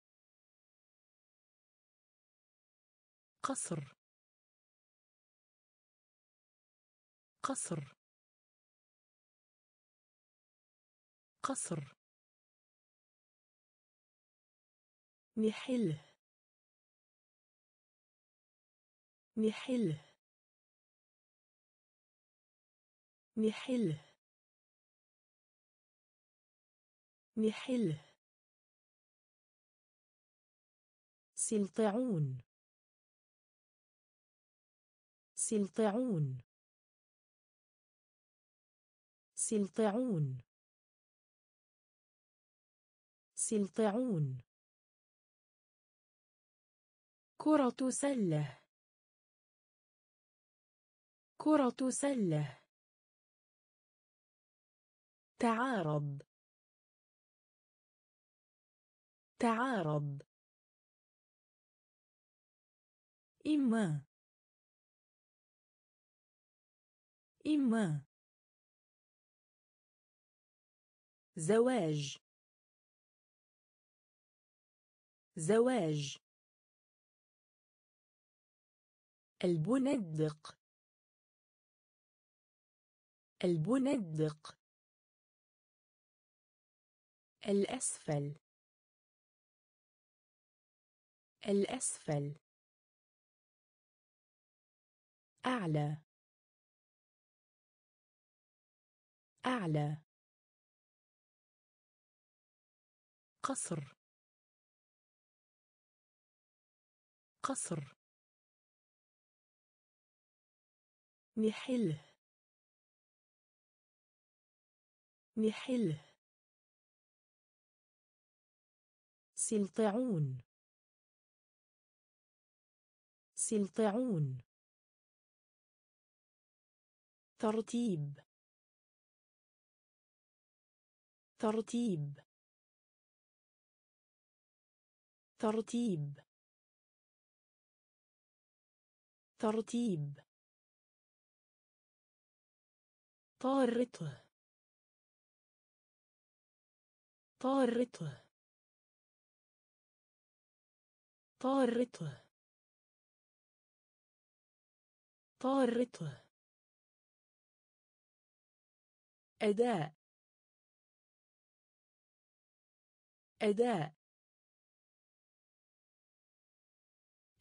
قصر. قصر. قصر. نحله. نحله. نحله. نحله. سلطعون. سلطعون. سلطعون. سلطعون. كرة سلة. كرة سلة. تعارض. تعارض. إما. إما. زواج. زواج. البندق. البندق. الأسفل. الأسفل. أعلى. أعلى. قصر. قصر. نحله نحله سلطعون. سلطعون. ترتيب ترتيب ترتيب. ترتيب. طارته طارته طارته طارته أداء. أداء.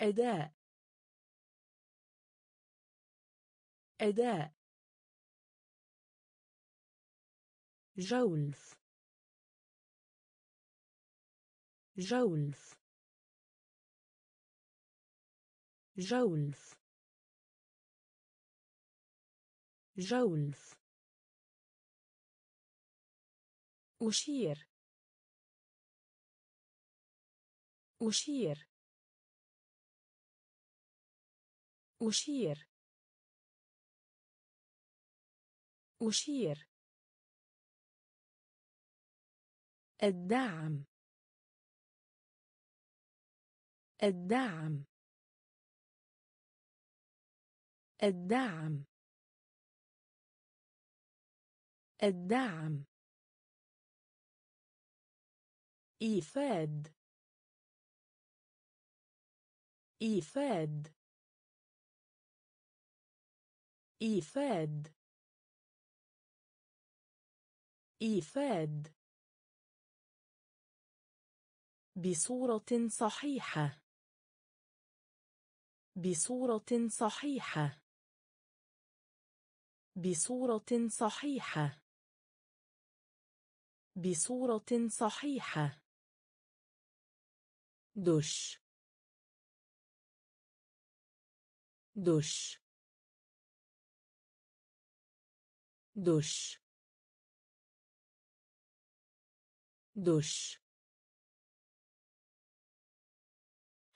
أداء. أداء. جولف. جولف. جولف. جولف. أشير. أشير. أشير. أشير. الدعم. الدعم. الدعم. الدعم. إيفاد. إيفاد. إيفاد. إيفاد. بصورة صحيحة. بصورة صحيحة. بصورة صحيحة. بصورة صحيحة. دش. دش. دش دش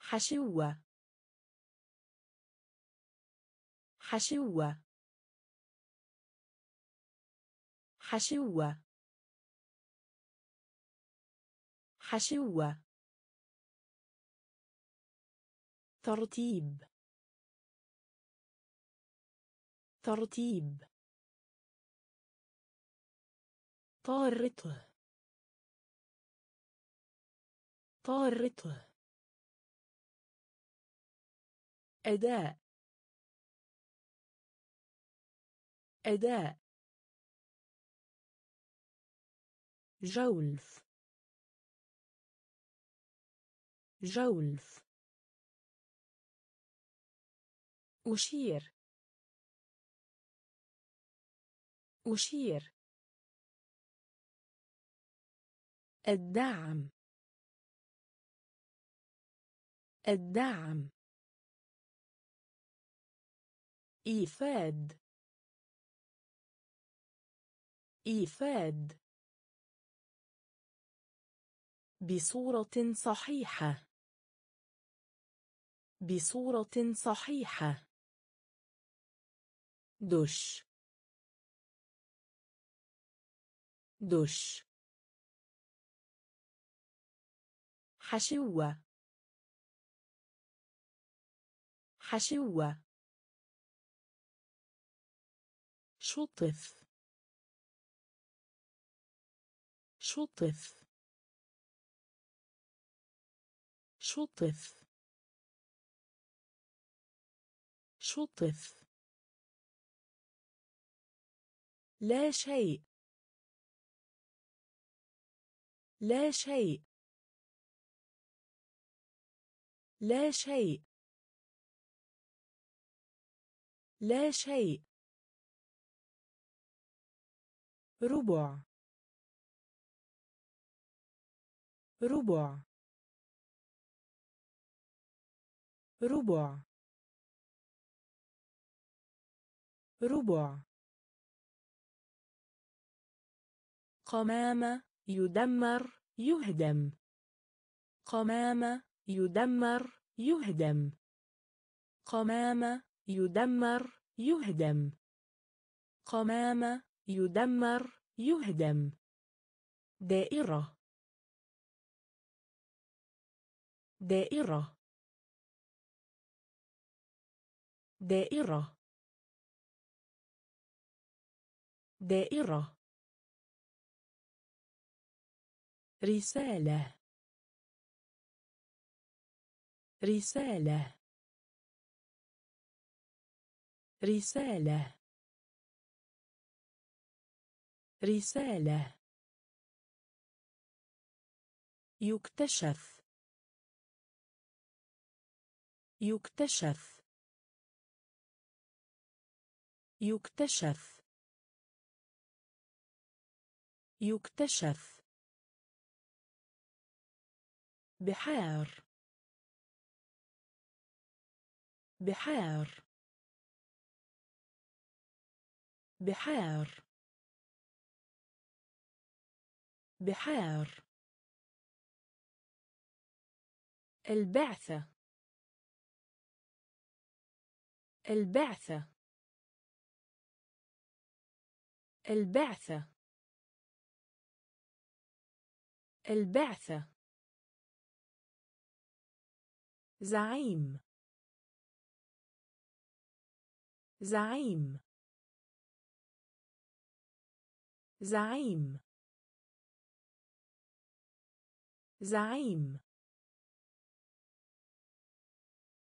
حشوة. حشوة. حشوة. حشوة. ترتيب ترتيب طارته طارته أداء. أداء. جولف. جولف. أشير. أشير. الدعم. الدعم. إيفاد. إيفاد. بصورة صحيحة. بصورة صحيحة. دش. دش. حشوة. حشوة. شطف. شطف. شطف. شطف. لا شيء. لا شيء. لا شيء. لا شيء. ربع. ربع. ربع. ربع. قمامة يدمر يهدم. قمامة يدمر يهدم. قمامة يدمر يهدم. قمامة يدمر يهدم. دائرة. دائرة. دائرة. دائرة. رسالة. رسالة. رسالة. رسالة. يكتشف. يكتشف. يكتشف. يكتشف. بحار. بحار. بحار. بحار. البعثة. البعثة. البعثة. البعثة. زعيم. زعيم. زعيم. زعيم.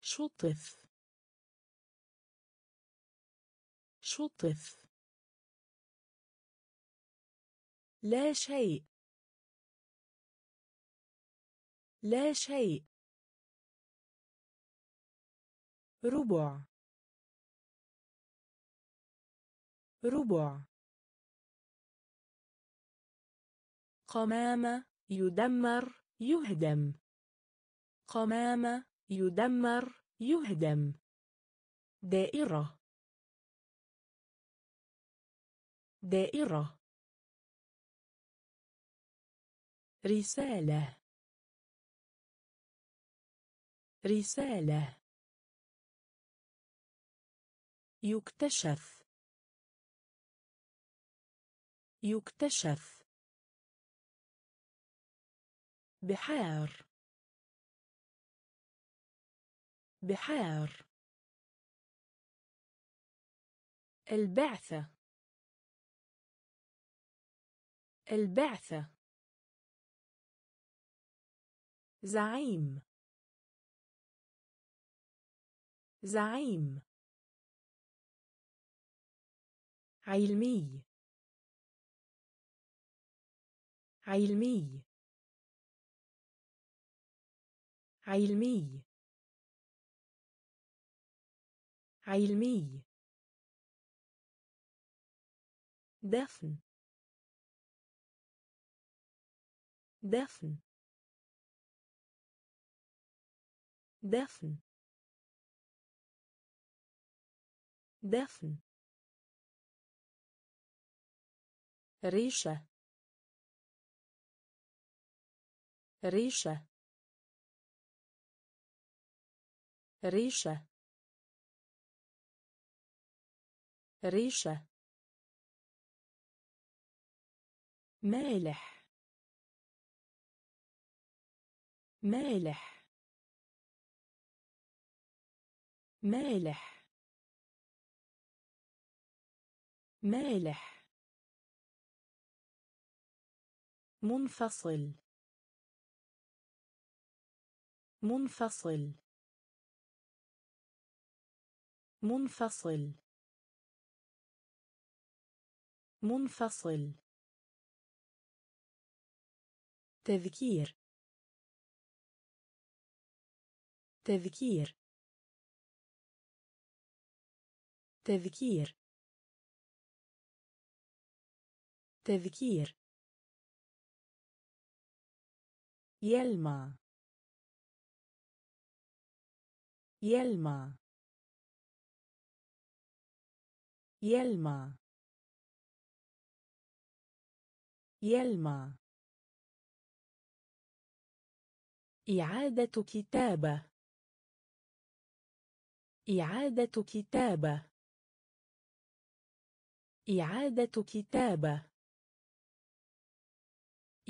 شطف. شطف. لا شيء. لا شيء. ربع. ربع. قمامة يدمر يهدم. قمامة يدمر يهدم. دائرة. دائرة. رسالة. رسالة. يكتشف. يكتشف. بحار. بحار. البعثة. البعثة. زعيم. زعيم. علمي. علمي. علمي. علمي. دفن. دفن. دفن. دفن. ريشة. ريشة. ريشة. ريشة. مالح. مالح. مالح. مالح. منفصل. منفصل. منفصل. منفصل. تذكير. تذكير. تذكير. تذكير. يلمع. يلمع يلمع يلمع إعادة كتابة إعادة كتابة إعادة كتابة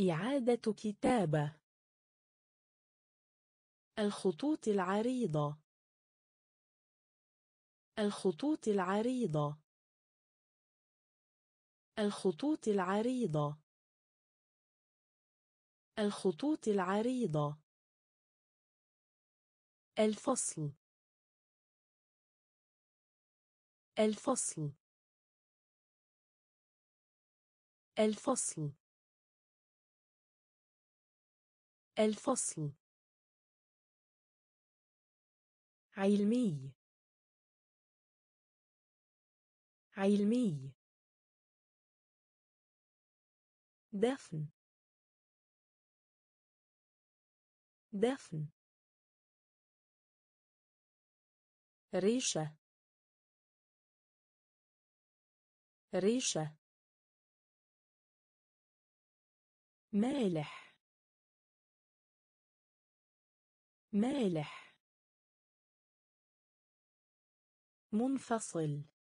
إعادة كتابة الخطوط العريضة الخطوط العريضة. الخطوط العريضة. الخطوط العريضة. الفصل. الفصل. الفصل. الفصل. علمي. علمي. دفن. دفن. ريشة. ريشة. مالح. مالح. منفصل.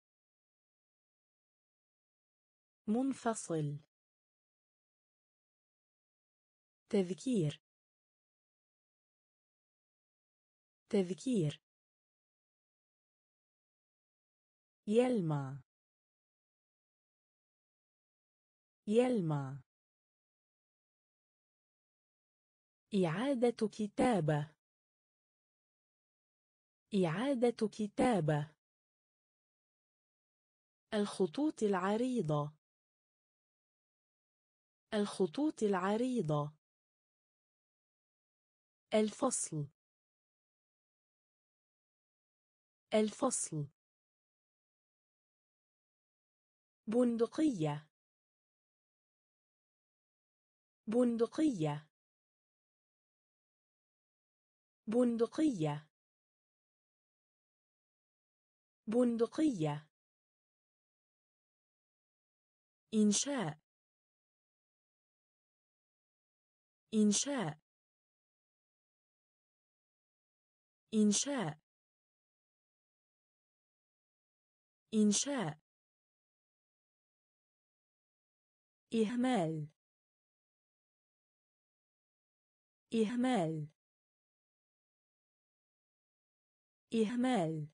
منفصل. تذكير. تذكير. يلمع. يلمع. إعادة كتابة. إعادة كتابة. الخطوط العريضة. الخطوط العريضة. الفصل. الفصل. بندقية. بندقية. بندقية. بندقية. إنشاء. إنشاء. إنشاء. إنشاء. إهمال. إهمال. إهمال.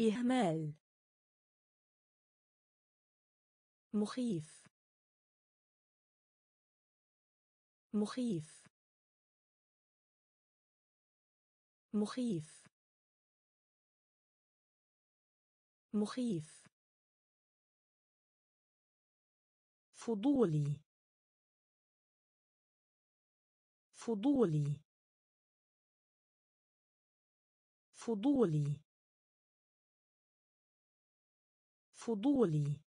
إهمال. مخيف. مخيف. مخيف. مخيف. فضولي. فضولي. فضولي. فضولي.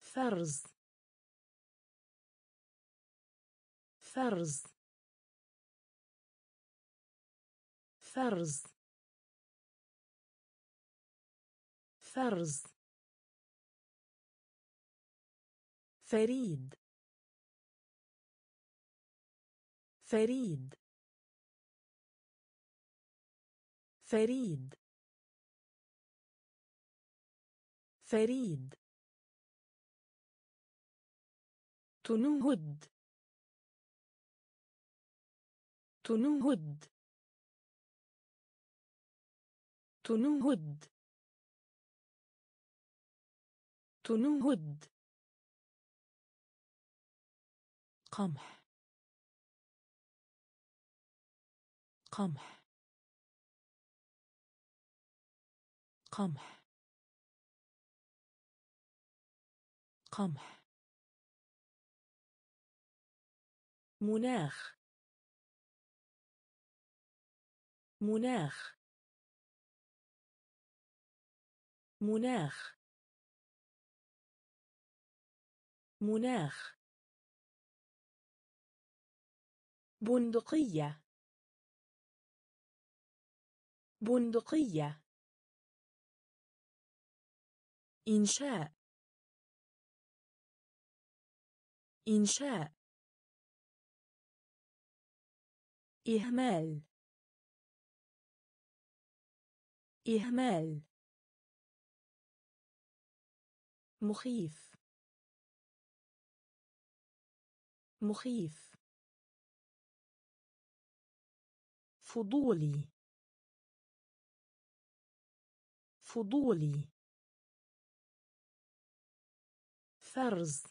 فرز. فرز فرز فرز فريد. فريد. فريد. فريد. تنهد. تنهد. تنهد. تنهد. قمح. قمح. قمح. قمح. مناخ. مناخ. مناخ. مناخ. بندقية. بندقية. إنشاء. إنشاء. إهمال. إهمال. مخيف. مخيف. فضولي. فضولي. فرز.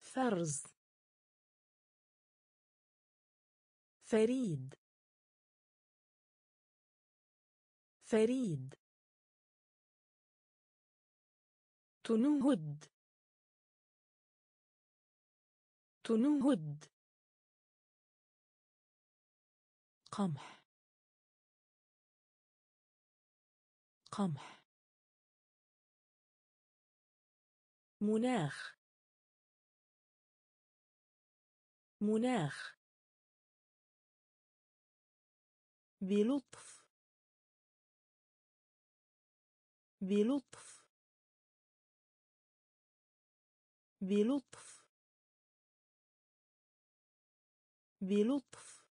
فرز. فريد. فريد. تنهد. تنهد. قمح. قمح. مناخ. مناخ. بلطف. بلطف. بلطف. بلطف.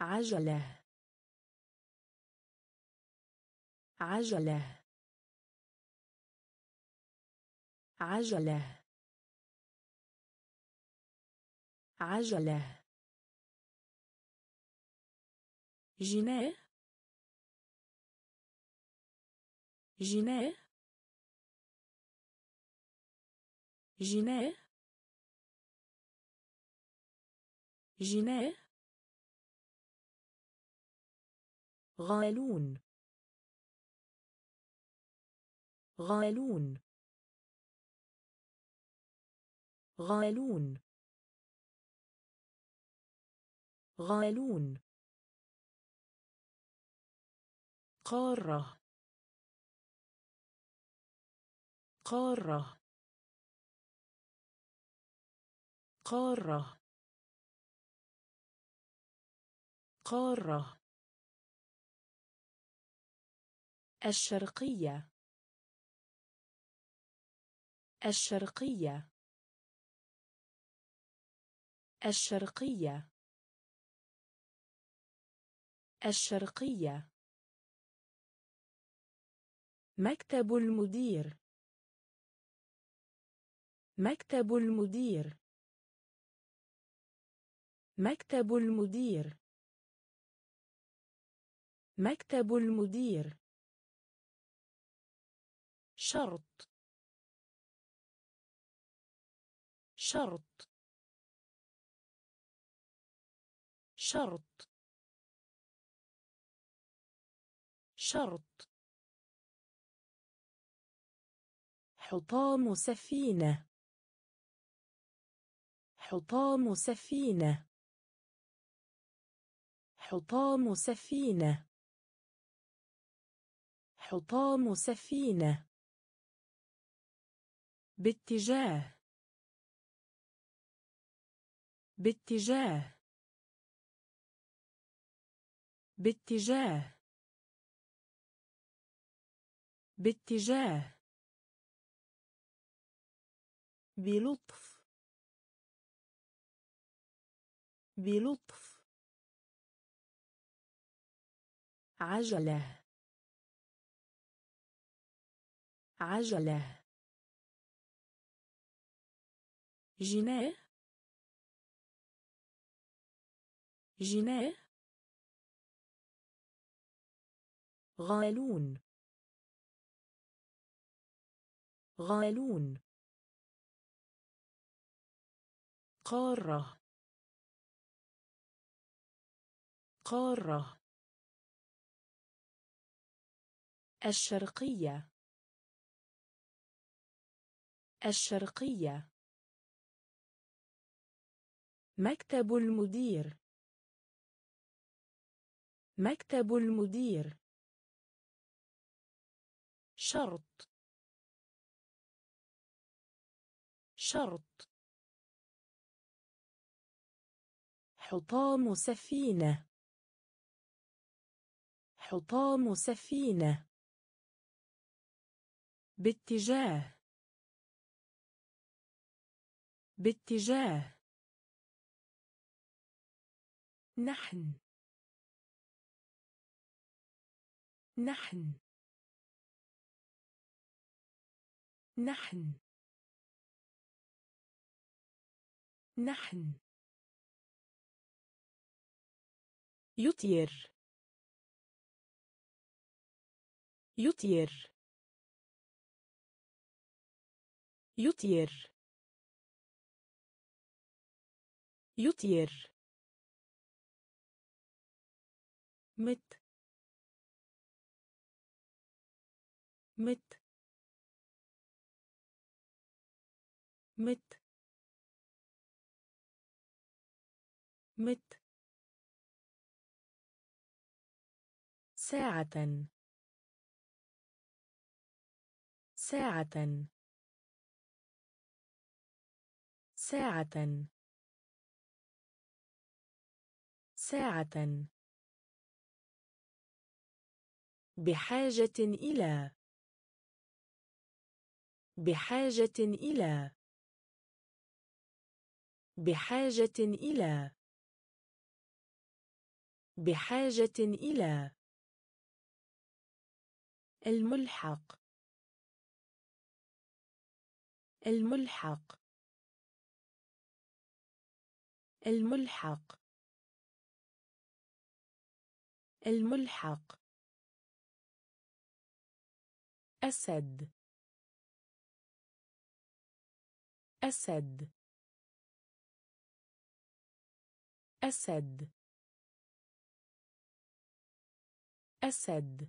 عجلة. عجلة. عجلة. عجلة. جناه جناه جناه جناه غالون. غالون. غالون. غالون. قارة. قارة. قارة. قارة. الشرقية. الشرقية. الشرقية. الشرقية. مكتب المدير. مكتب المدير. مكتب المدير. مكتب المدير. شرط. شرط. شرط. شرط. حطام سفينة. حطام سفينة. حطام سفينة. حطام سفينة. باتجاه. باتجاه. باتجاه. باتجاه. بلطف. بلطف. عجلة. عجلة. جناه جناه غالون. غالون. قارة. قارة. الشرقية. الشرقية. مكتب المدير. مكتب المدير. شرط. شرط. حطام سفينة. حطام سفينة. باتجاه. باتجاه. نحن. نحن. نحن. نحن. يطير. يطير. يطير. يطير. مت. مت. مت. مت. ساعة. ساعة. ساعة. ساعة. بحاجة إلى. بحاجة إلى. بحاجة إلى. بحاجة إلى. الملحق. الملحق. الملحق. الملحق. أسد. أسد. أسد. أسد.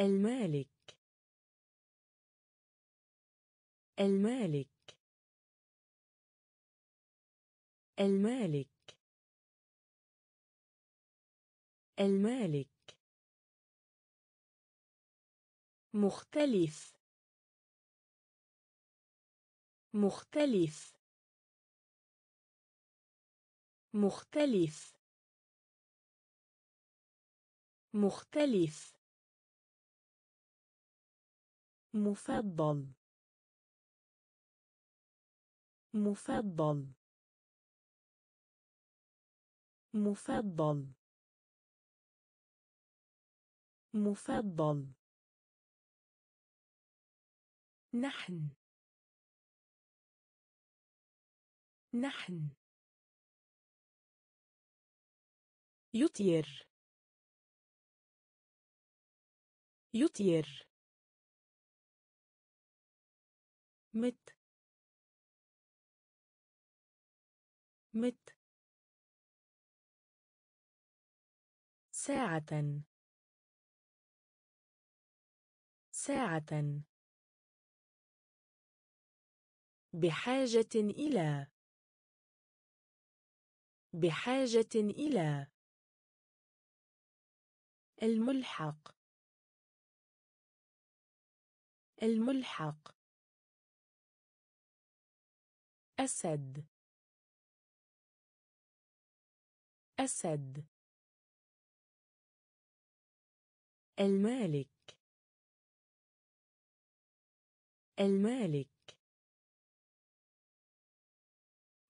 المالك. المالك. المالك. المالك. مختلف. مختلف. مختلف. مختلف. مفضل. مفضل. مفضل. مفضل. نحن. نحن. يطير. يطير. مت. مت. ساعة. ساعة. بحاجة إلى. بحاجة إلى. الملحق. الملحق. أسد. أسد المالك. المالك.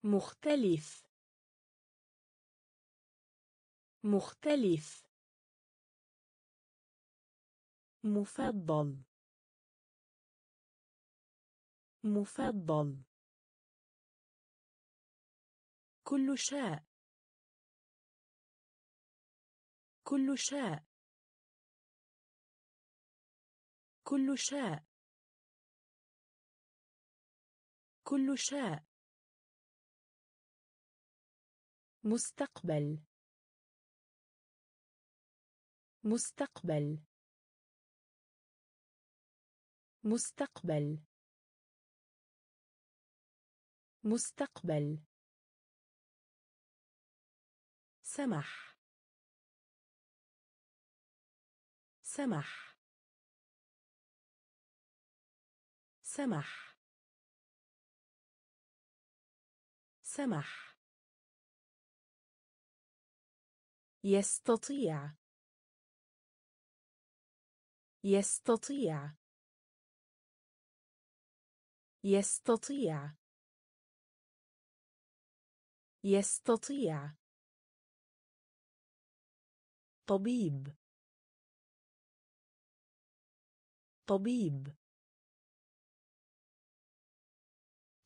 مختلف. مختلف. مفضل. مفضل. كل شاء كل شاء. كل شاء. كل شاء. مستقبل. مستقبل. مستقبل. مستقبل. سمح. سمح. سمح. سمح. يستطيع. يستطيع. يستطيع. يستطيع. طبيب. طبيب.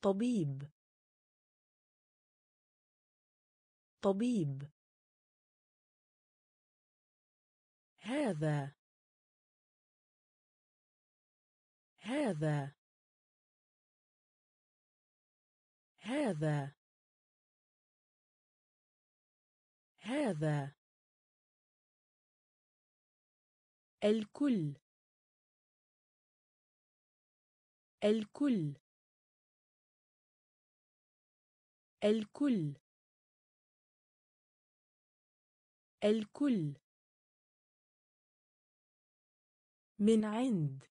طبيب. طبيب. هذا. هذا. هذا. هذا. الكل. الكل. الكل. الكل. من عند.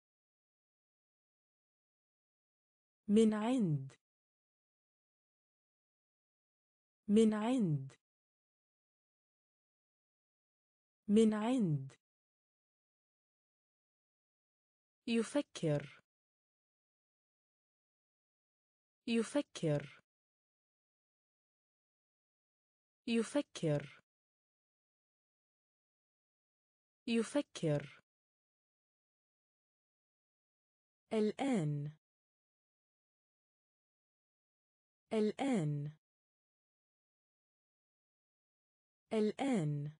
من عند. من عند. من عند. يفكر. يفكر. يفكر. يفكر. الآن. الآن. الآن.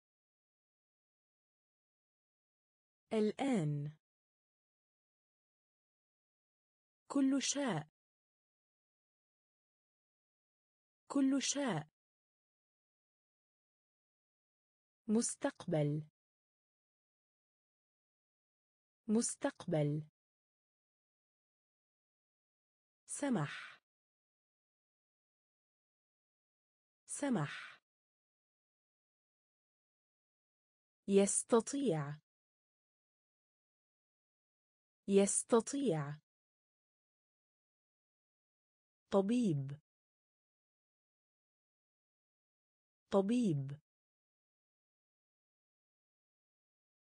الآن. كل شاء. كل شاء. مستقبل. مستقبل. سمح. سمح. يستطيع. يستطيع. طبيب. طبيب.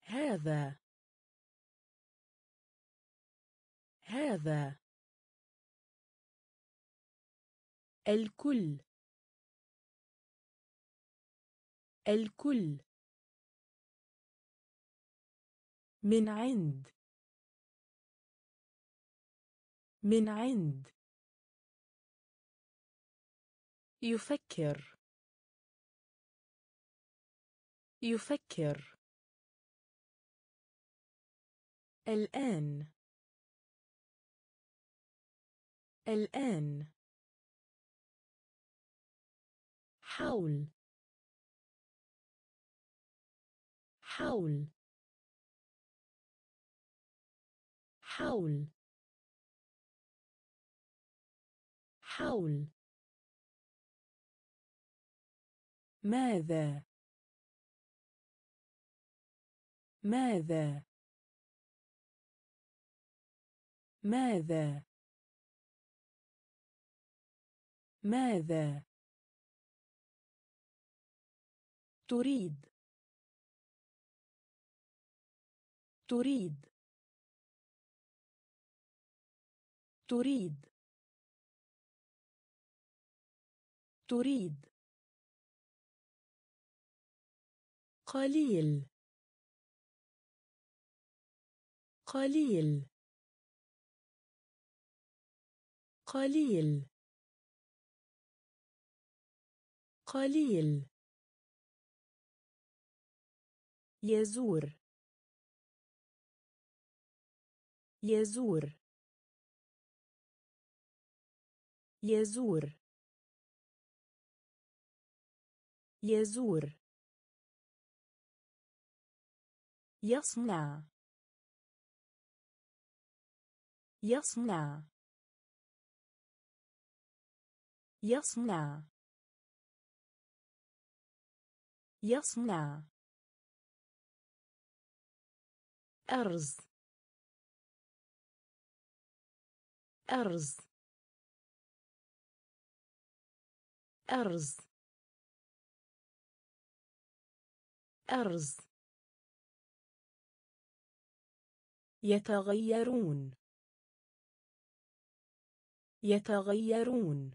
هذا. هذا. الكل. الكل. من عند. من عند. يفكر. يفكر. الآن. الآن. حول حول حول حول ماذا؟ ماذا؟ ماذا؟ ماذا؟ تريد. تريد. تريد. تريد. قليل. قليل. قليل. قليل. يزور. يزور. يزور. يزور. يصنع. يصنع. يصنع. يصنع. أرز. أرز. أرز. أرز. يتغيرون. يتغيرون.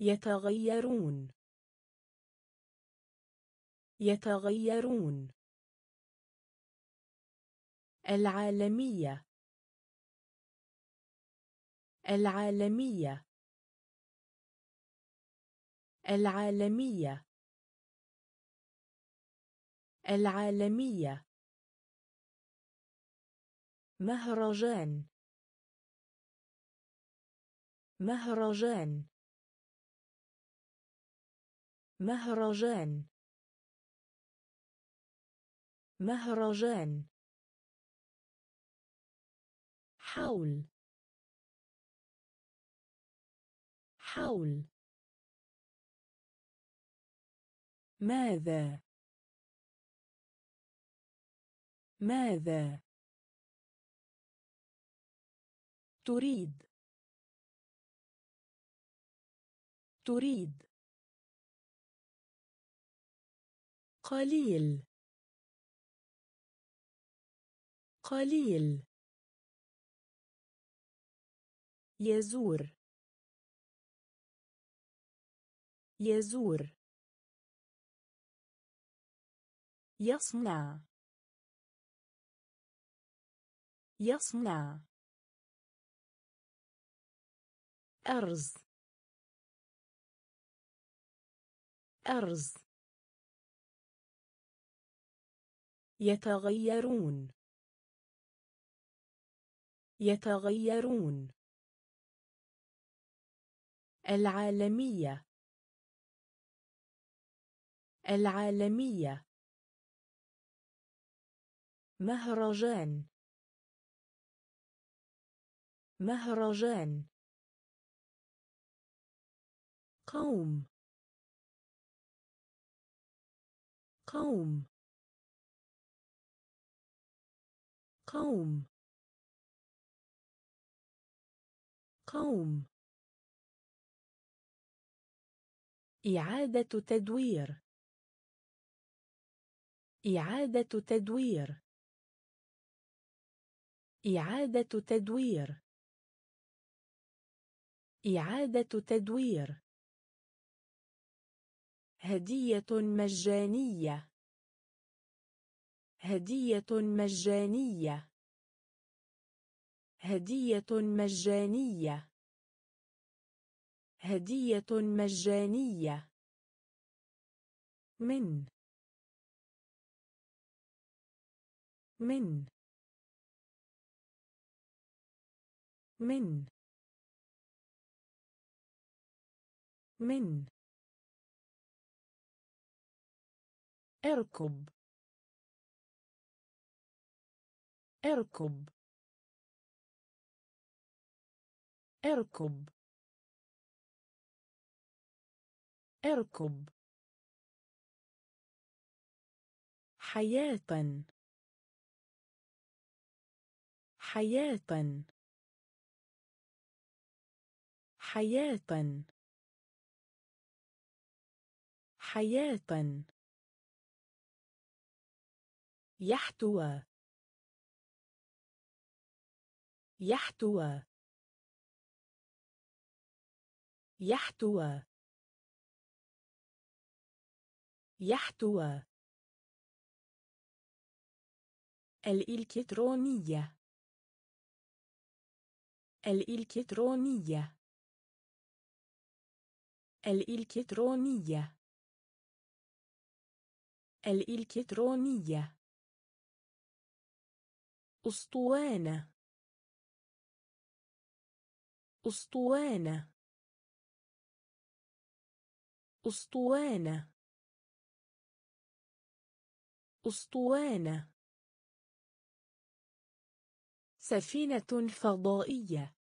يتغيرون. يتغيرون. العالمية. العالمية. العالمية. العالمية. مهرجان. مهرجان. مهرجان. مهرجان. حول. حول. ماذا؟ ماذا؟ تريد. تريد. قليل. قليل. يزور. يزور. يصنع. يصنع. أرز. أرز يتغيرون. يتغيرون. العالمية. العالمية. مهرجان. مهرجان. قوم. قوم. قوم. قوم. إعادة تدوير. إعادة تدوير. إعادة تدوير. إعادة تدوير. هدية مجانية. هدية مجانية. هدية مجانية. هدية مجانية. من. من. من. من. اركب. اركب. اركب. اركب. حياة. حياة. حياة. حياة. يحتوى. يحتوى. يحتوى. يحتوى. الإلكترونية. الإلكترونية. الإلكترونية. الإلكترونية. أسطوانة. أسطوانة. أسطوانة. أسطوانة. سفينة فضائية.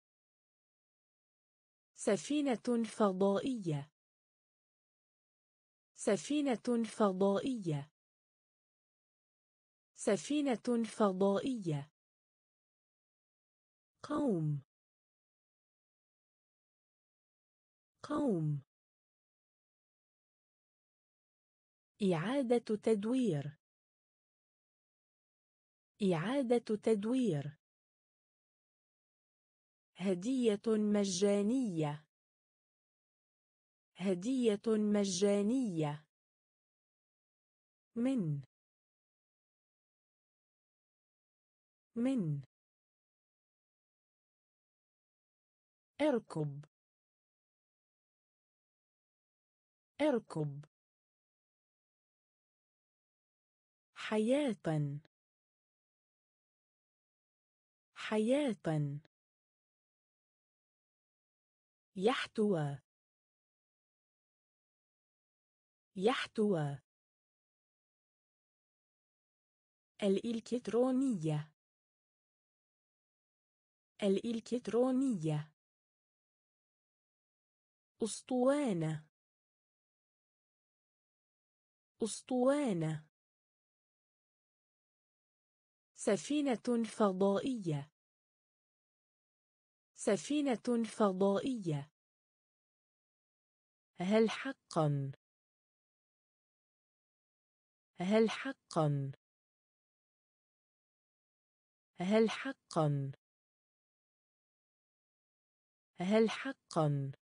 سفينة فضائية. سفينة فضائية. سفينة فضائية. قوم. قوم. إعادة تدوير. إعادة تدوير. هدية مجانية. هدية مجانية. من. من. اركب. اركب. حياة. حياة. يحتوى. يحتوى. الإلكترونية. الإلكترونية. أسطوانة. أسطوانة. سفينة فضائية. سفينة فضائية. هل حقا؟ هل حقا؟ هل حقا؟ هل حقا؟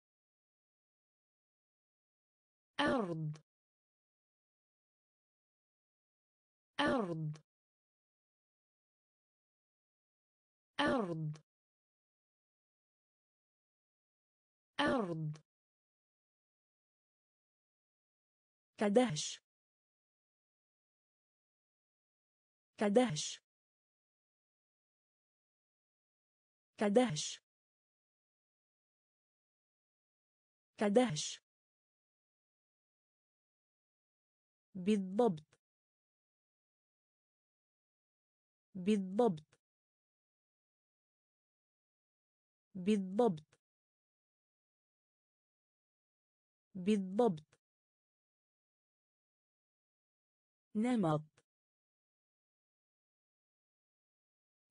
أرض. أرض. أرض. أرض. كدهش. كدهش. كدهش. كدهش. بالضبط. بالضبط. بالضبط. بالضبط. نمط.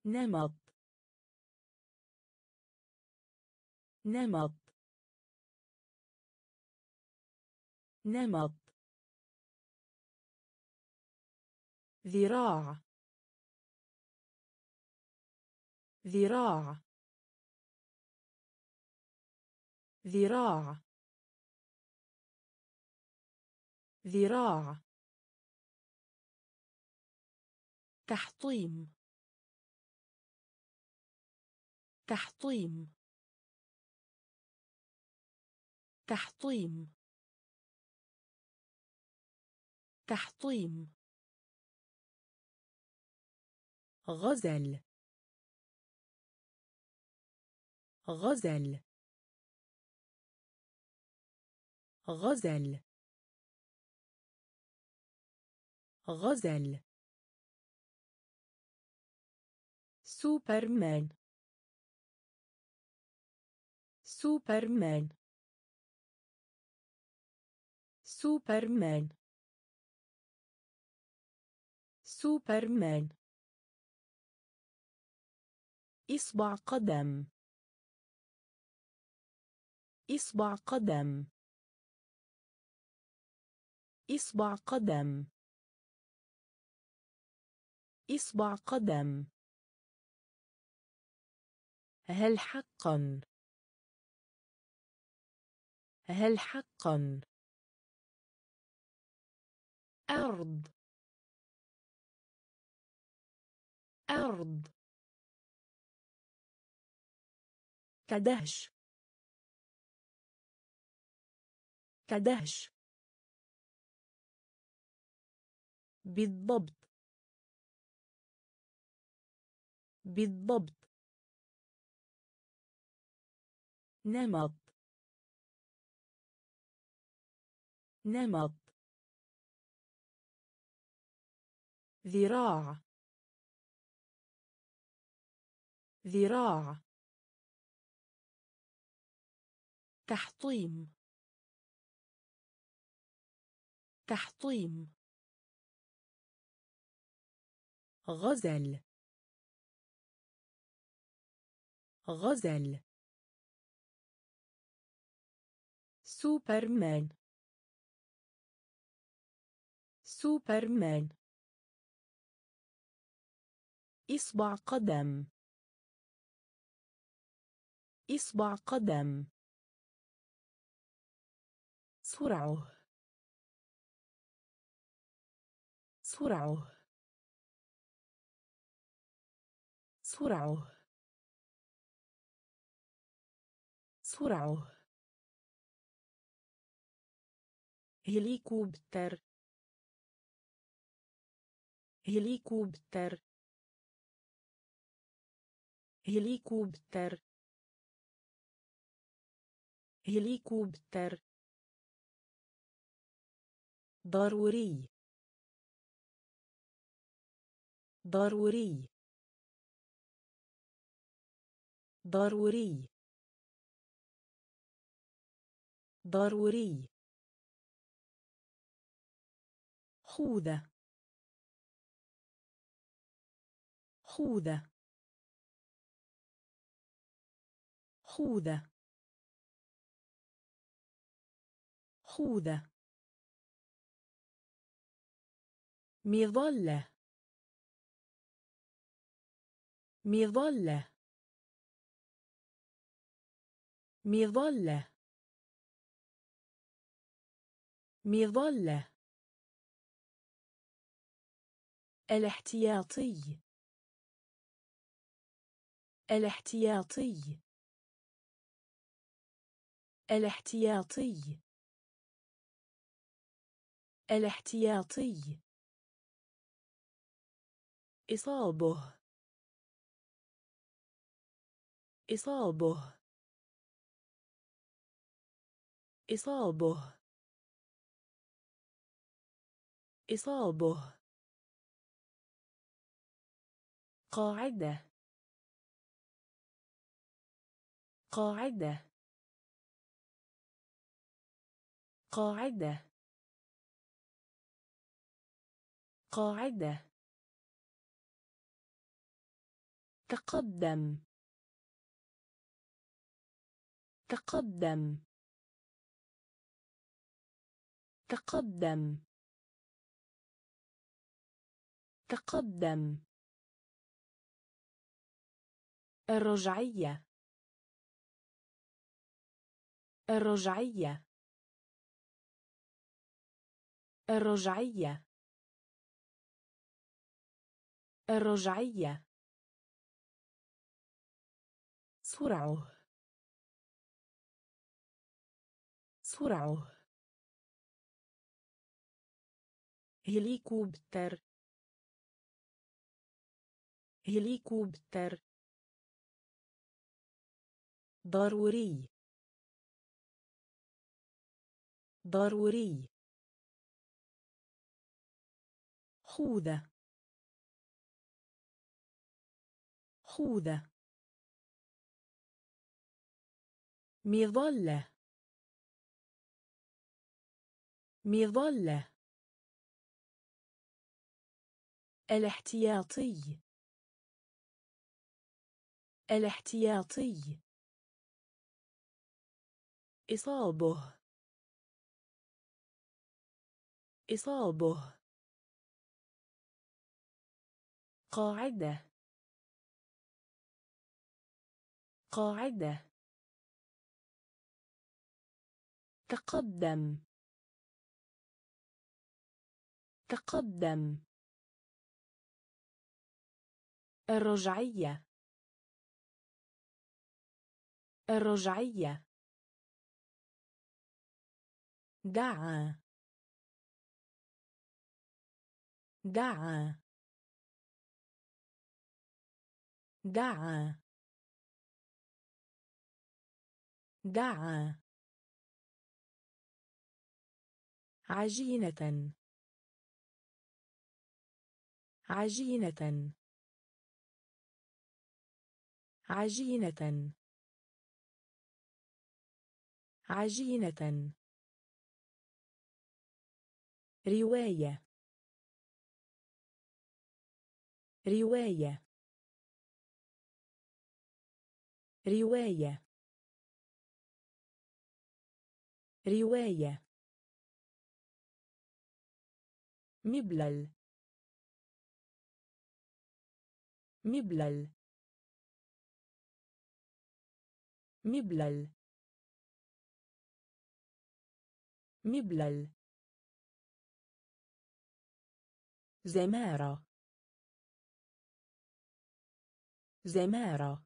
نمط. نمط. نمط. ذراع. ذراع. ذراع. ذراع. تحطيم. تحطيم. تحطيم. تحطيم. غزل غزل غزل غزل سوبرمان سوبرمان سوبرمان سوبرمان إصبع قدم. إصبع قدم. إصبع قدم. إصبع قدم. هل حقا؟ هل حقا؟ أرض. أرض. كدهش. كدهش. بالضبط. بالضبط. نمط. نمط. ذراع. ذراع. تحطيم. تحطيم. غزل. غزل. سوبرمان. سوبرمان. إصبع قدم. إصبع قدم. سرعة. سرعة. سرعة. سرعة. هليكوبتر. هليكوبتر. هليكوبتر. هليكوبتر. ضروري. ضروري. ضروري. ضروري. خوذة. خوذة. خوذة. خوذة. مظلة. مظلة. مظلة. مظلة. الاحتياطي. الاحتياطي. الاحتياطي. الاحتياطي. إصابه. إصابه. إصابه. إصابه. قاعدة. قاعدة. قاعدة. قاعدة. تقدم. تقدم. تقدم. تقدم. الرجعية. الرجعية. الرجعية. الرجعية. سرعة. سرعة. هليكوبتر. هليكوبتر. ضروري. ضروري. خوذة. خوذة. مظلة. مظلة. الاحتياطي. الاحتياطي. إصابه. إصابه. قاعدة. قاعدة. تقدم. تقدم. الرجعية. الرجعية. دعا. دعا. دعا. دعا. عجينة. عجينة. عجينة. عجينة. رواية. رواية. رواية. رواية. مبلل. مبلل. مبلل. مبلل. زمارة. زمارة.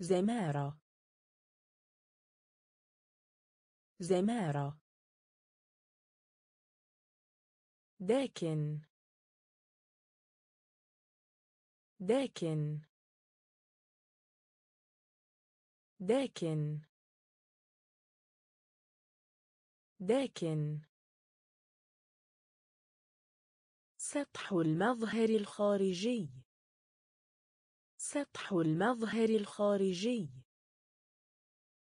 زمارة. زمارة. داكن. داكن. داكن. داكن. سطح المظهر الخارجي. سطح المظهر الخارجي.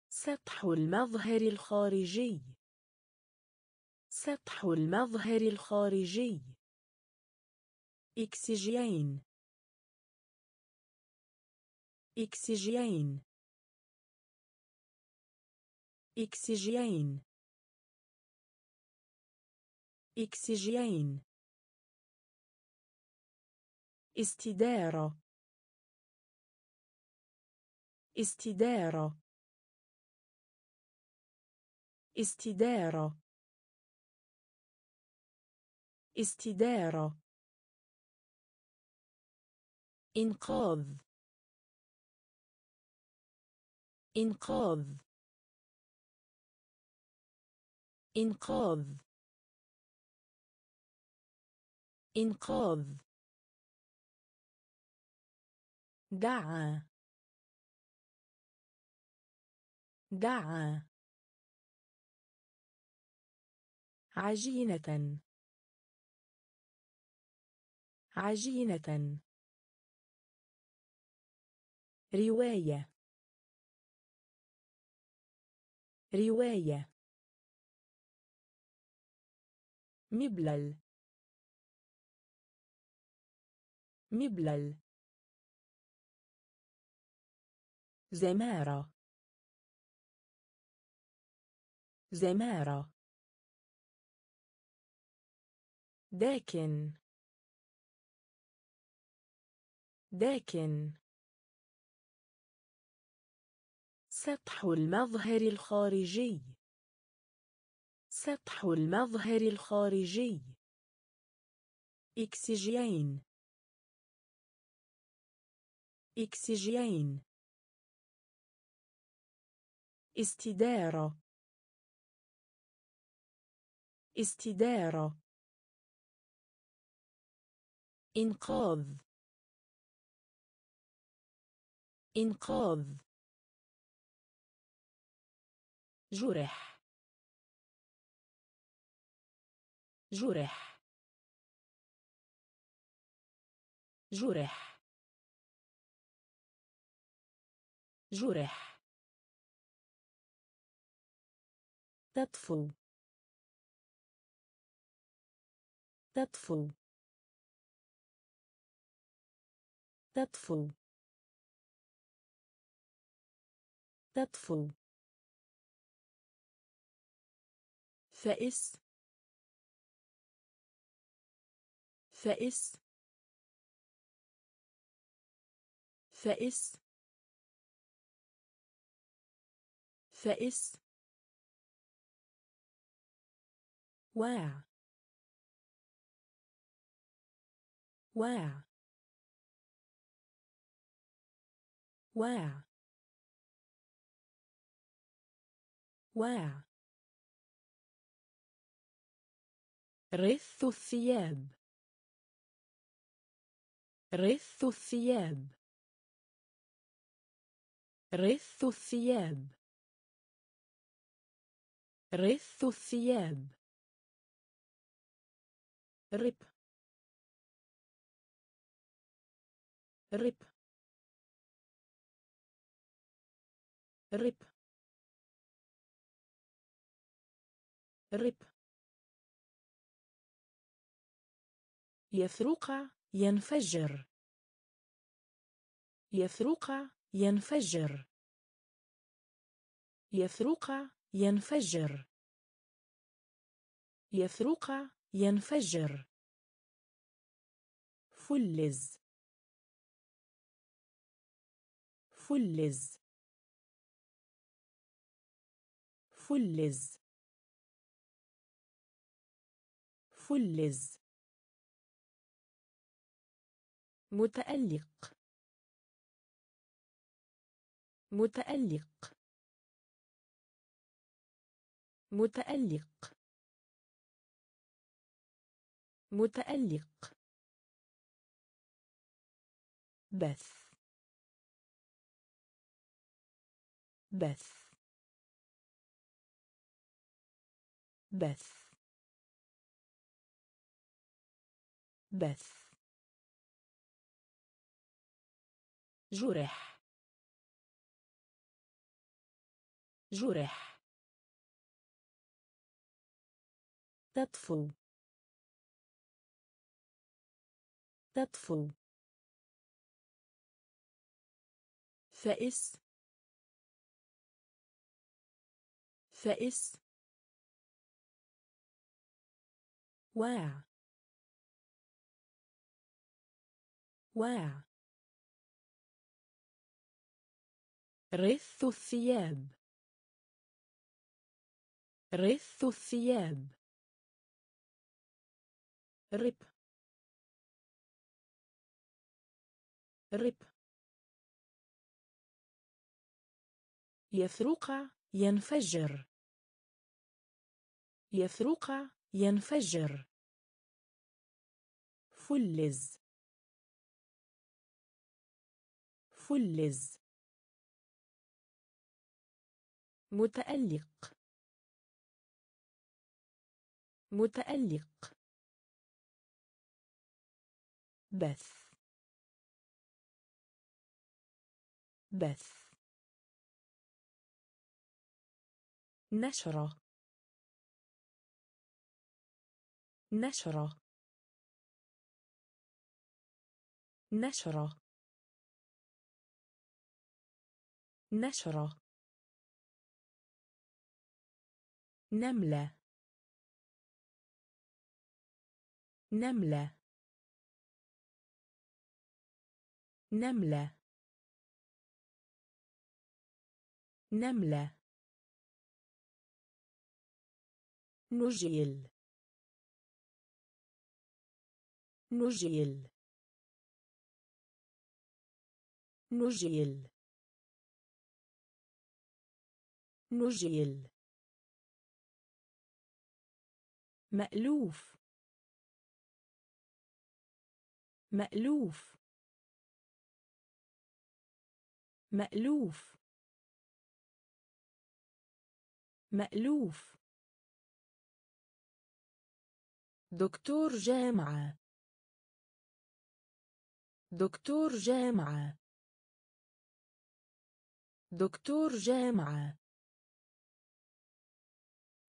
سطح المظهر الخارجي. سطح المظهر الخارجي. إكسجين. إكسجين. إكسجين. إكسجين. استدارة. استدارة. استدارة. استدارة. إنقاذ. إنقاذ. إنقاذ. إنقاذ. دعا. دعا. عجينة. عجينة. رواية. رواية. مبلل. مبلل. زمارة. زمارة. داكن. داكن سطح المظهر الخارجي. سطح المظهر الخارجي. إكسجين. إكسجين. استدارة. استدارة. إنقاذ. إنقاذ. جرح. جرح. جرح. جرح. تطفو. تطفو. تطفو. تطفو. فائس فائس فائس فائس واع. واع. واع. واع. رث الثياب. رث الثياب. رث الثياب. رث الثياب. رب. رب. رب. رب يثرق ينفجر. يثرق ينفجر. يثرق ينفجر. يثرق ينفجر. فلز. فلز. فلز. فلز متألق. متألق. متألق. متألق. بث. بث. بث. بث. جرح. جرح. تطفو. تطفو. فائس فائس واع. واع. رث الثياب. رث الثياب. رب. رب. يثرق ينفجر. يثرق ينفجر. فلز. فلز متألق. متألق. بث. بث. نشرة. نشرة. نشرة. نشرة. نملة. نملة. نملة. نملة. نجيل. نجيل. نجيل. نجيل. مألوف. مألوف. مألوف. مألوف. دكتور جامعة. دكتور جامعة. دكتور جامعة.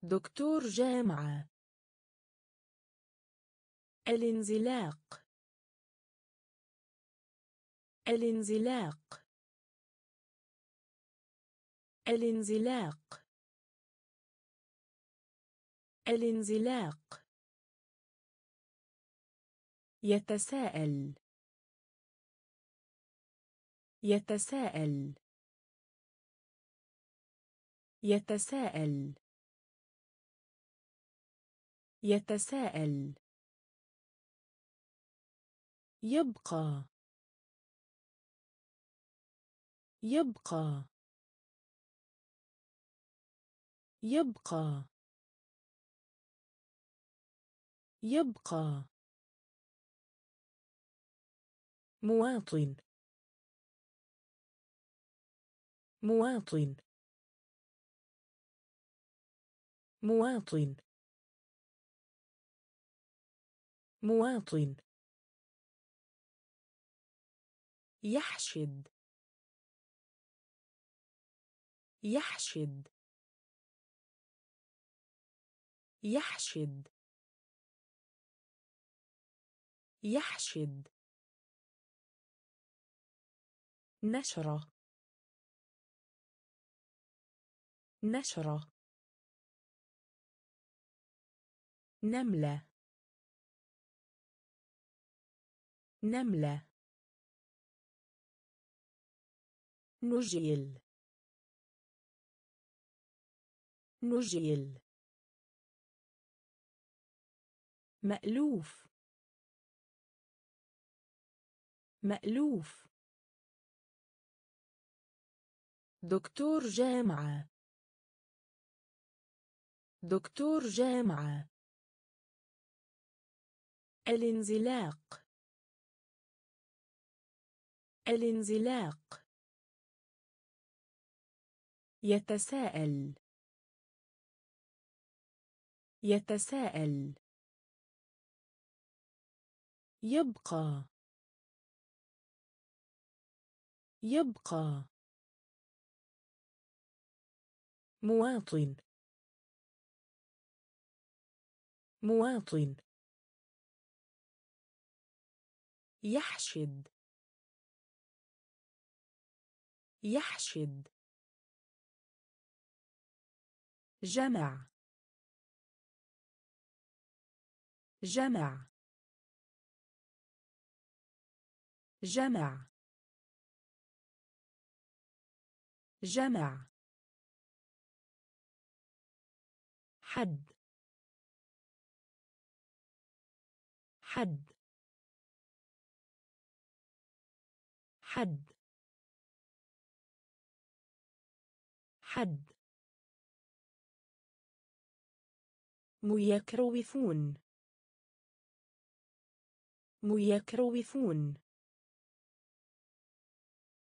دكتور جامعة. الانزلاق. الانزلاق. الانزلاق. الانزلاق. يتساءل. يتساءل. يتساءل. يتساءل. يبقى. يبقى. يبقى. يبقى. مواطن. مواطن. مواطن. مواطن. يحشد. يحشد. يحشد. يحشد. نشرة. نشرة. نملة. نملة. نجيل. نجيل. مألوف. مألوف. دكتور جامعة. دكتور جامعة. الانزلاق. الانزلاق. يتساءل. يتساءل. يبقى. يبقى. مواطن. مواطن. يحشد. يحشد. جمع. جمع. جمع. جمع. حد. حد. حد. حد. ميكروفون ميكروفون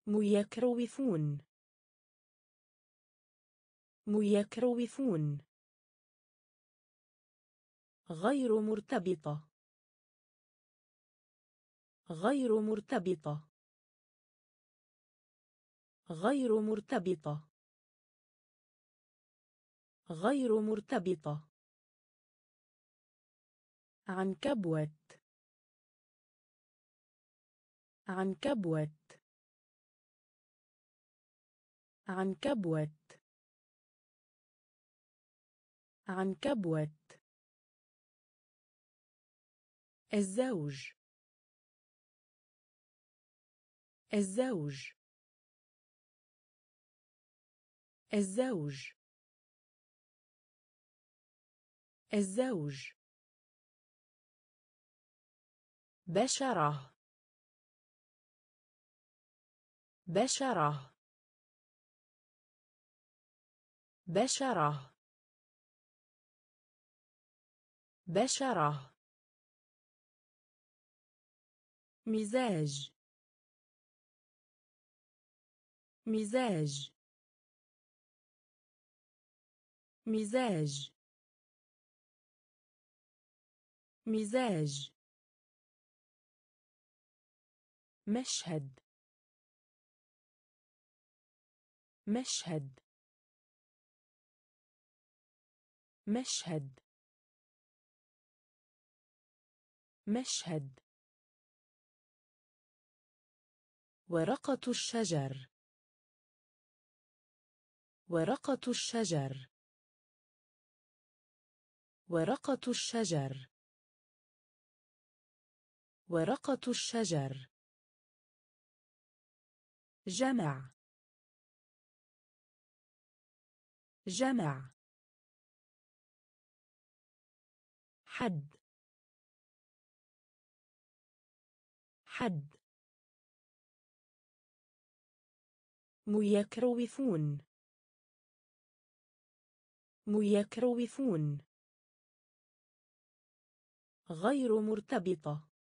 ميكروفون ميكروفون غير مرتبطة. غير مرتبطة. غير مرتبطة. غير مرتبطة. عنكبوت عنكبوت عنكبوت عنكبوت الزوج. الزوج. الزوج. الزوج. بشرة. بشرة. بشرة. بشرة. مزاج. مزاج. مزاج. مزاج. مشهد. مشهد. مشهد. مشهد. ورقة الشجر. ورقة الشجر. ورقة الشجر. ورقة الشجر. جمع. جمع. حد. حد. ميكروفون ميكروفون غير مرتبطة.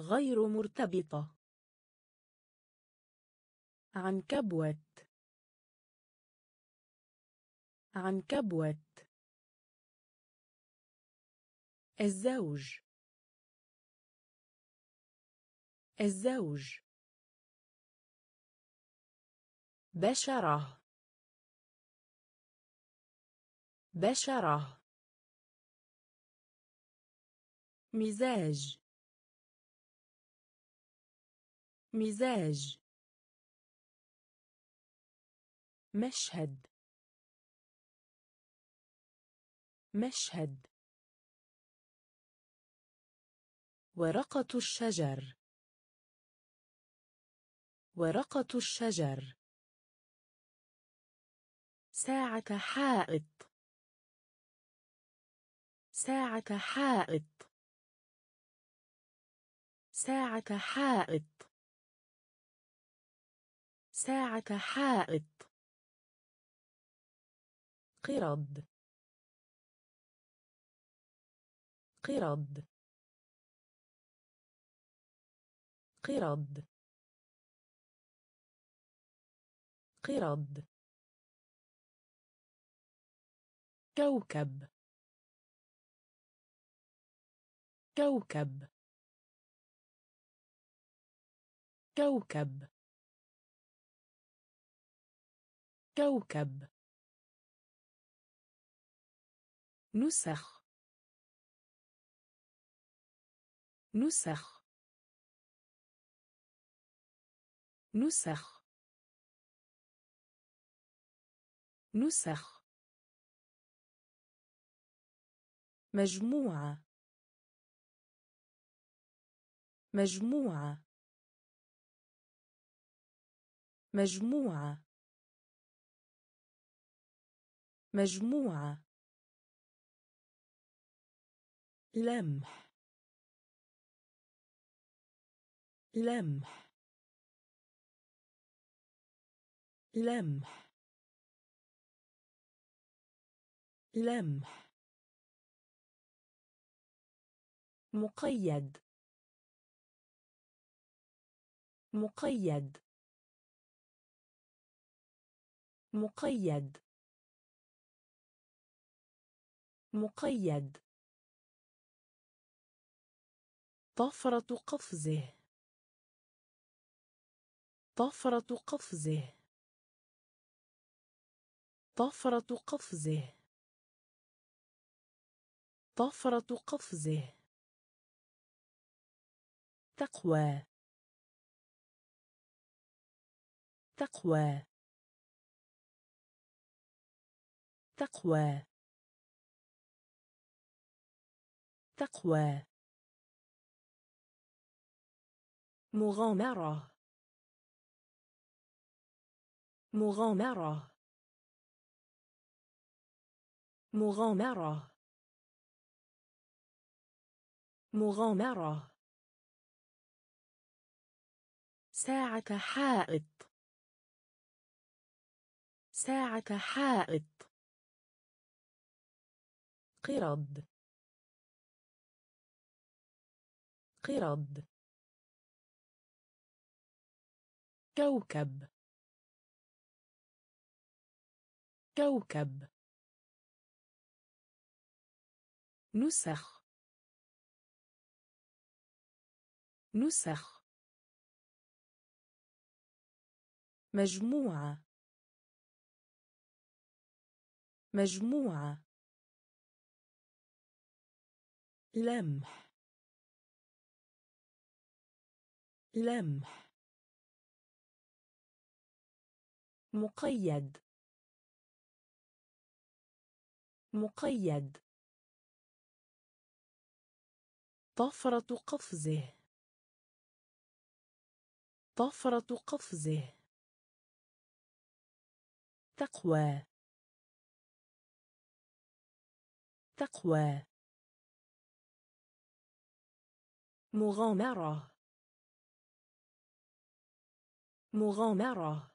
غير مرتبطة. عنكبوت عنكبوت الزوج. الزوج. بشرة. بشرة. مزاج. مزاج. مشهد. مشهد. ورقة الشجر. ورقة الشجر. ساعة حائط. ساعة حائط. ساعة حائط. ساعة حائط. قرد قرد قرد قرد كوكب. كوكب. كوكب. كوكب. نسخ. نسخ. نسخ. نسخ. مجموعة. مجموعة. مجموعة. مجموعة. لمح. لمح. لمح. لمح. مقيد. مقيد. مقيد. مقيد. طفرة قفزه. طفرة قفزه. طفرة قفزه. طفرة قفزه. تقوى. تقوى. تقوى. تقوى مغامرة. مغامرة. مغامرة. مغامرة. ساعة حائط. ساعة حائط. قرد قرد كوكب. كوكب. نسخ. نسخ. مجموعة. مجموعة. لمح. لمح. مقيد. مقيد. طفرة قفزه. طفرة قفزه. تقوى. تقوى. مغامرة. مغامرة.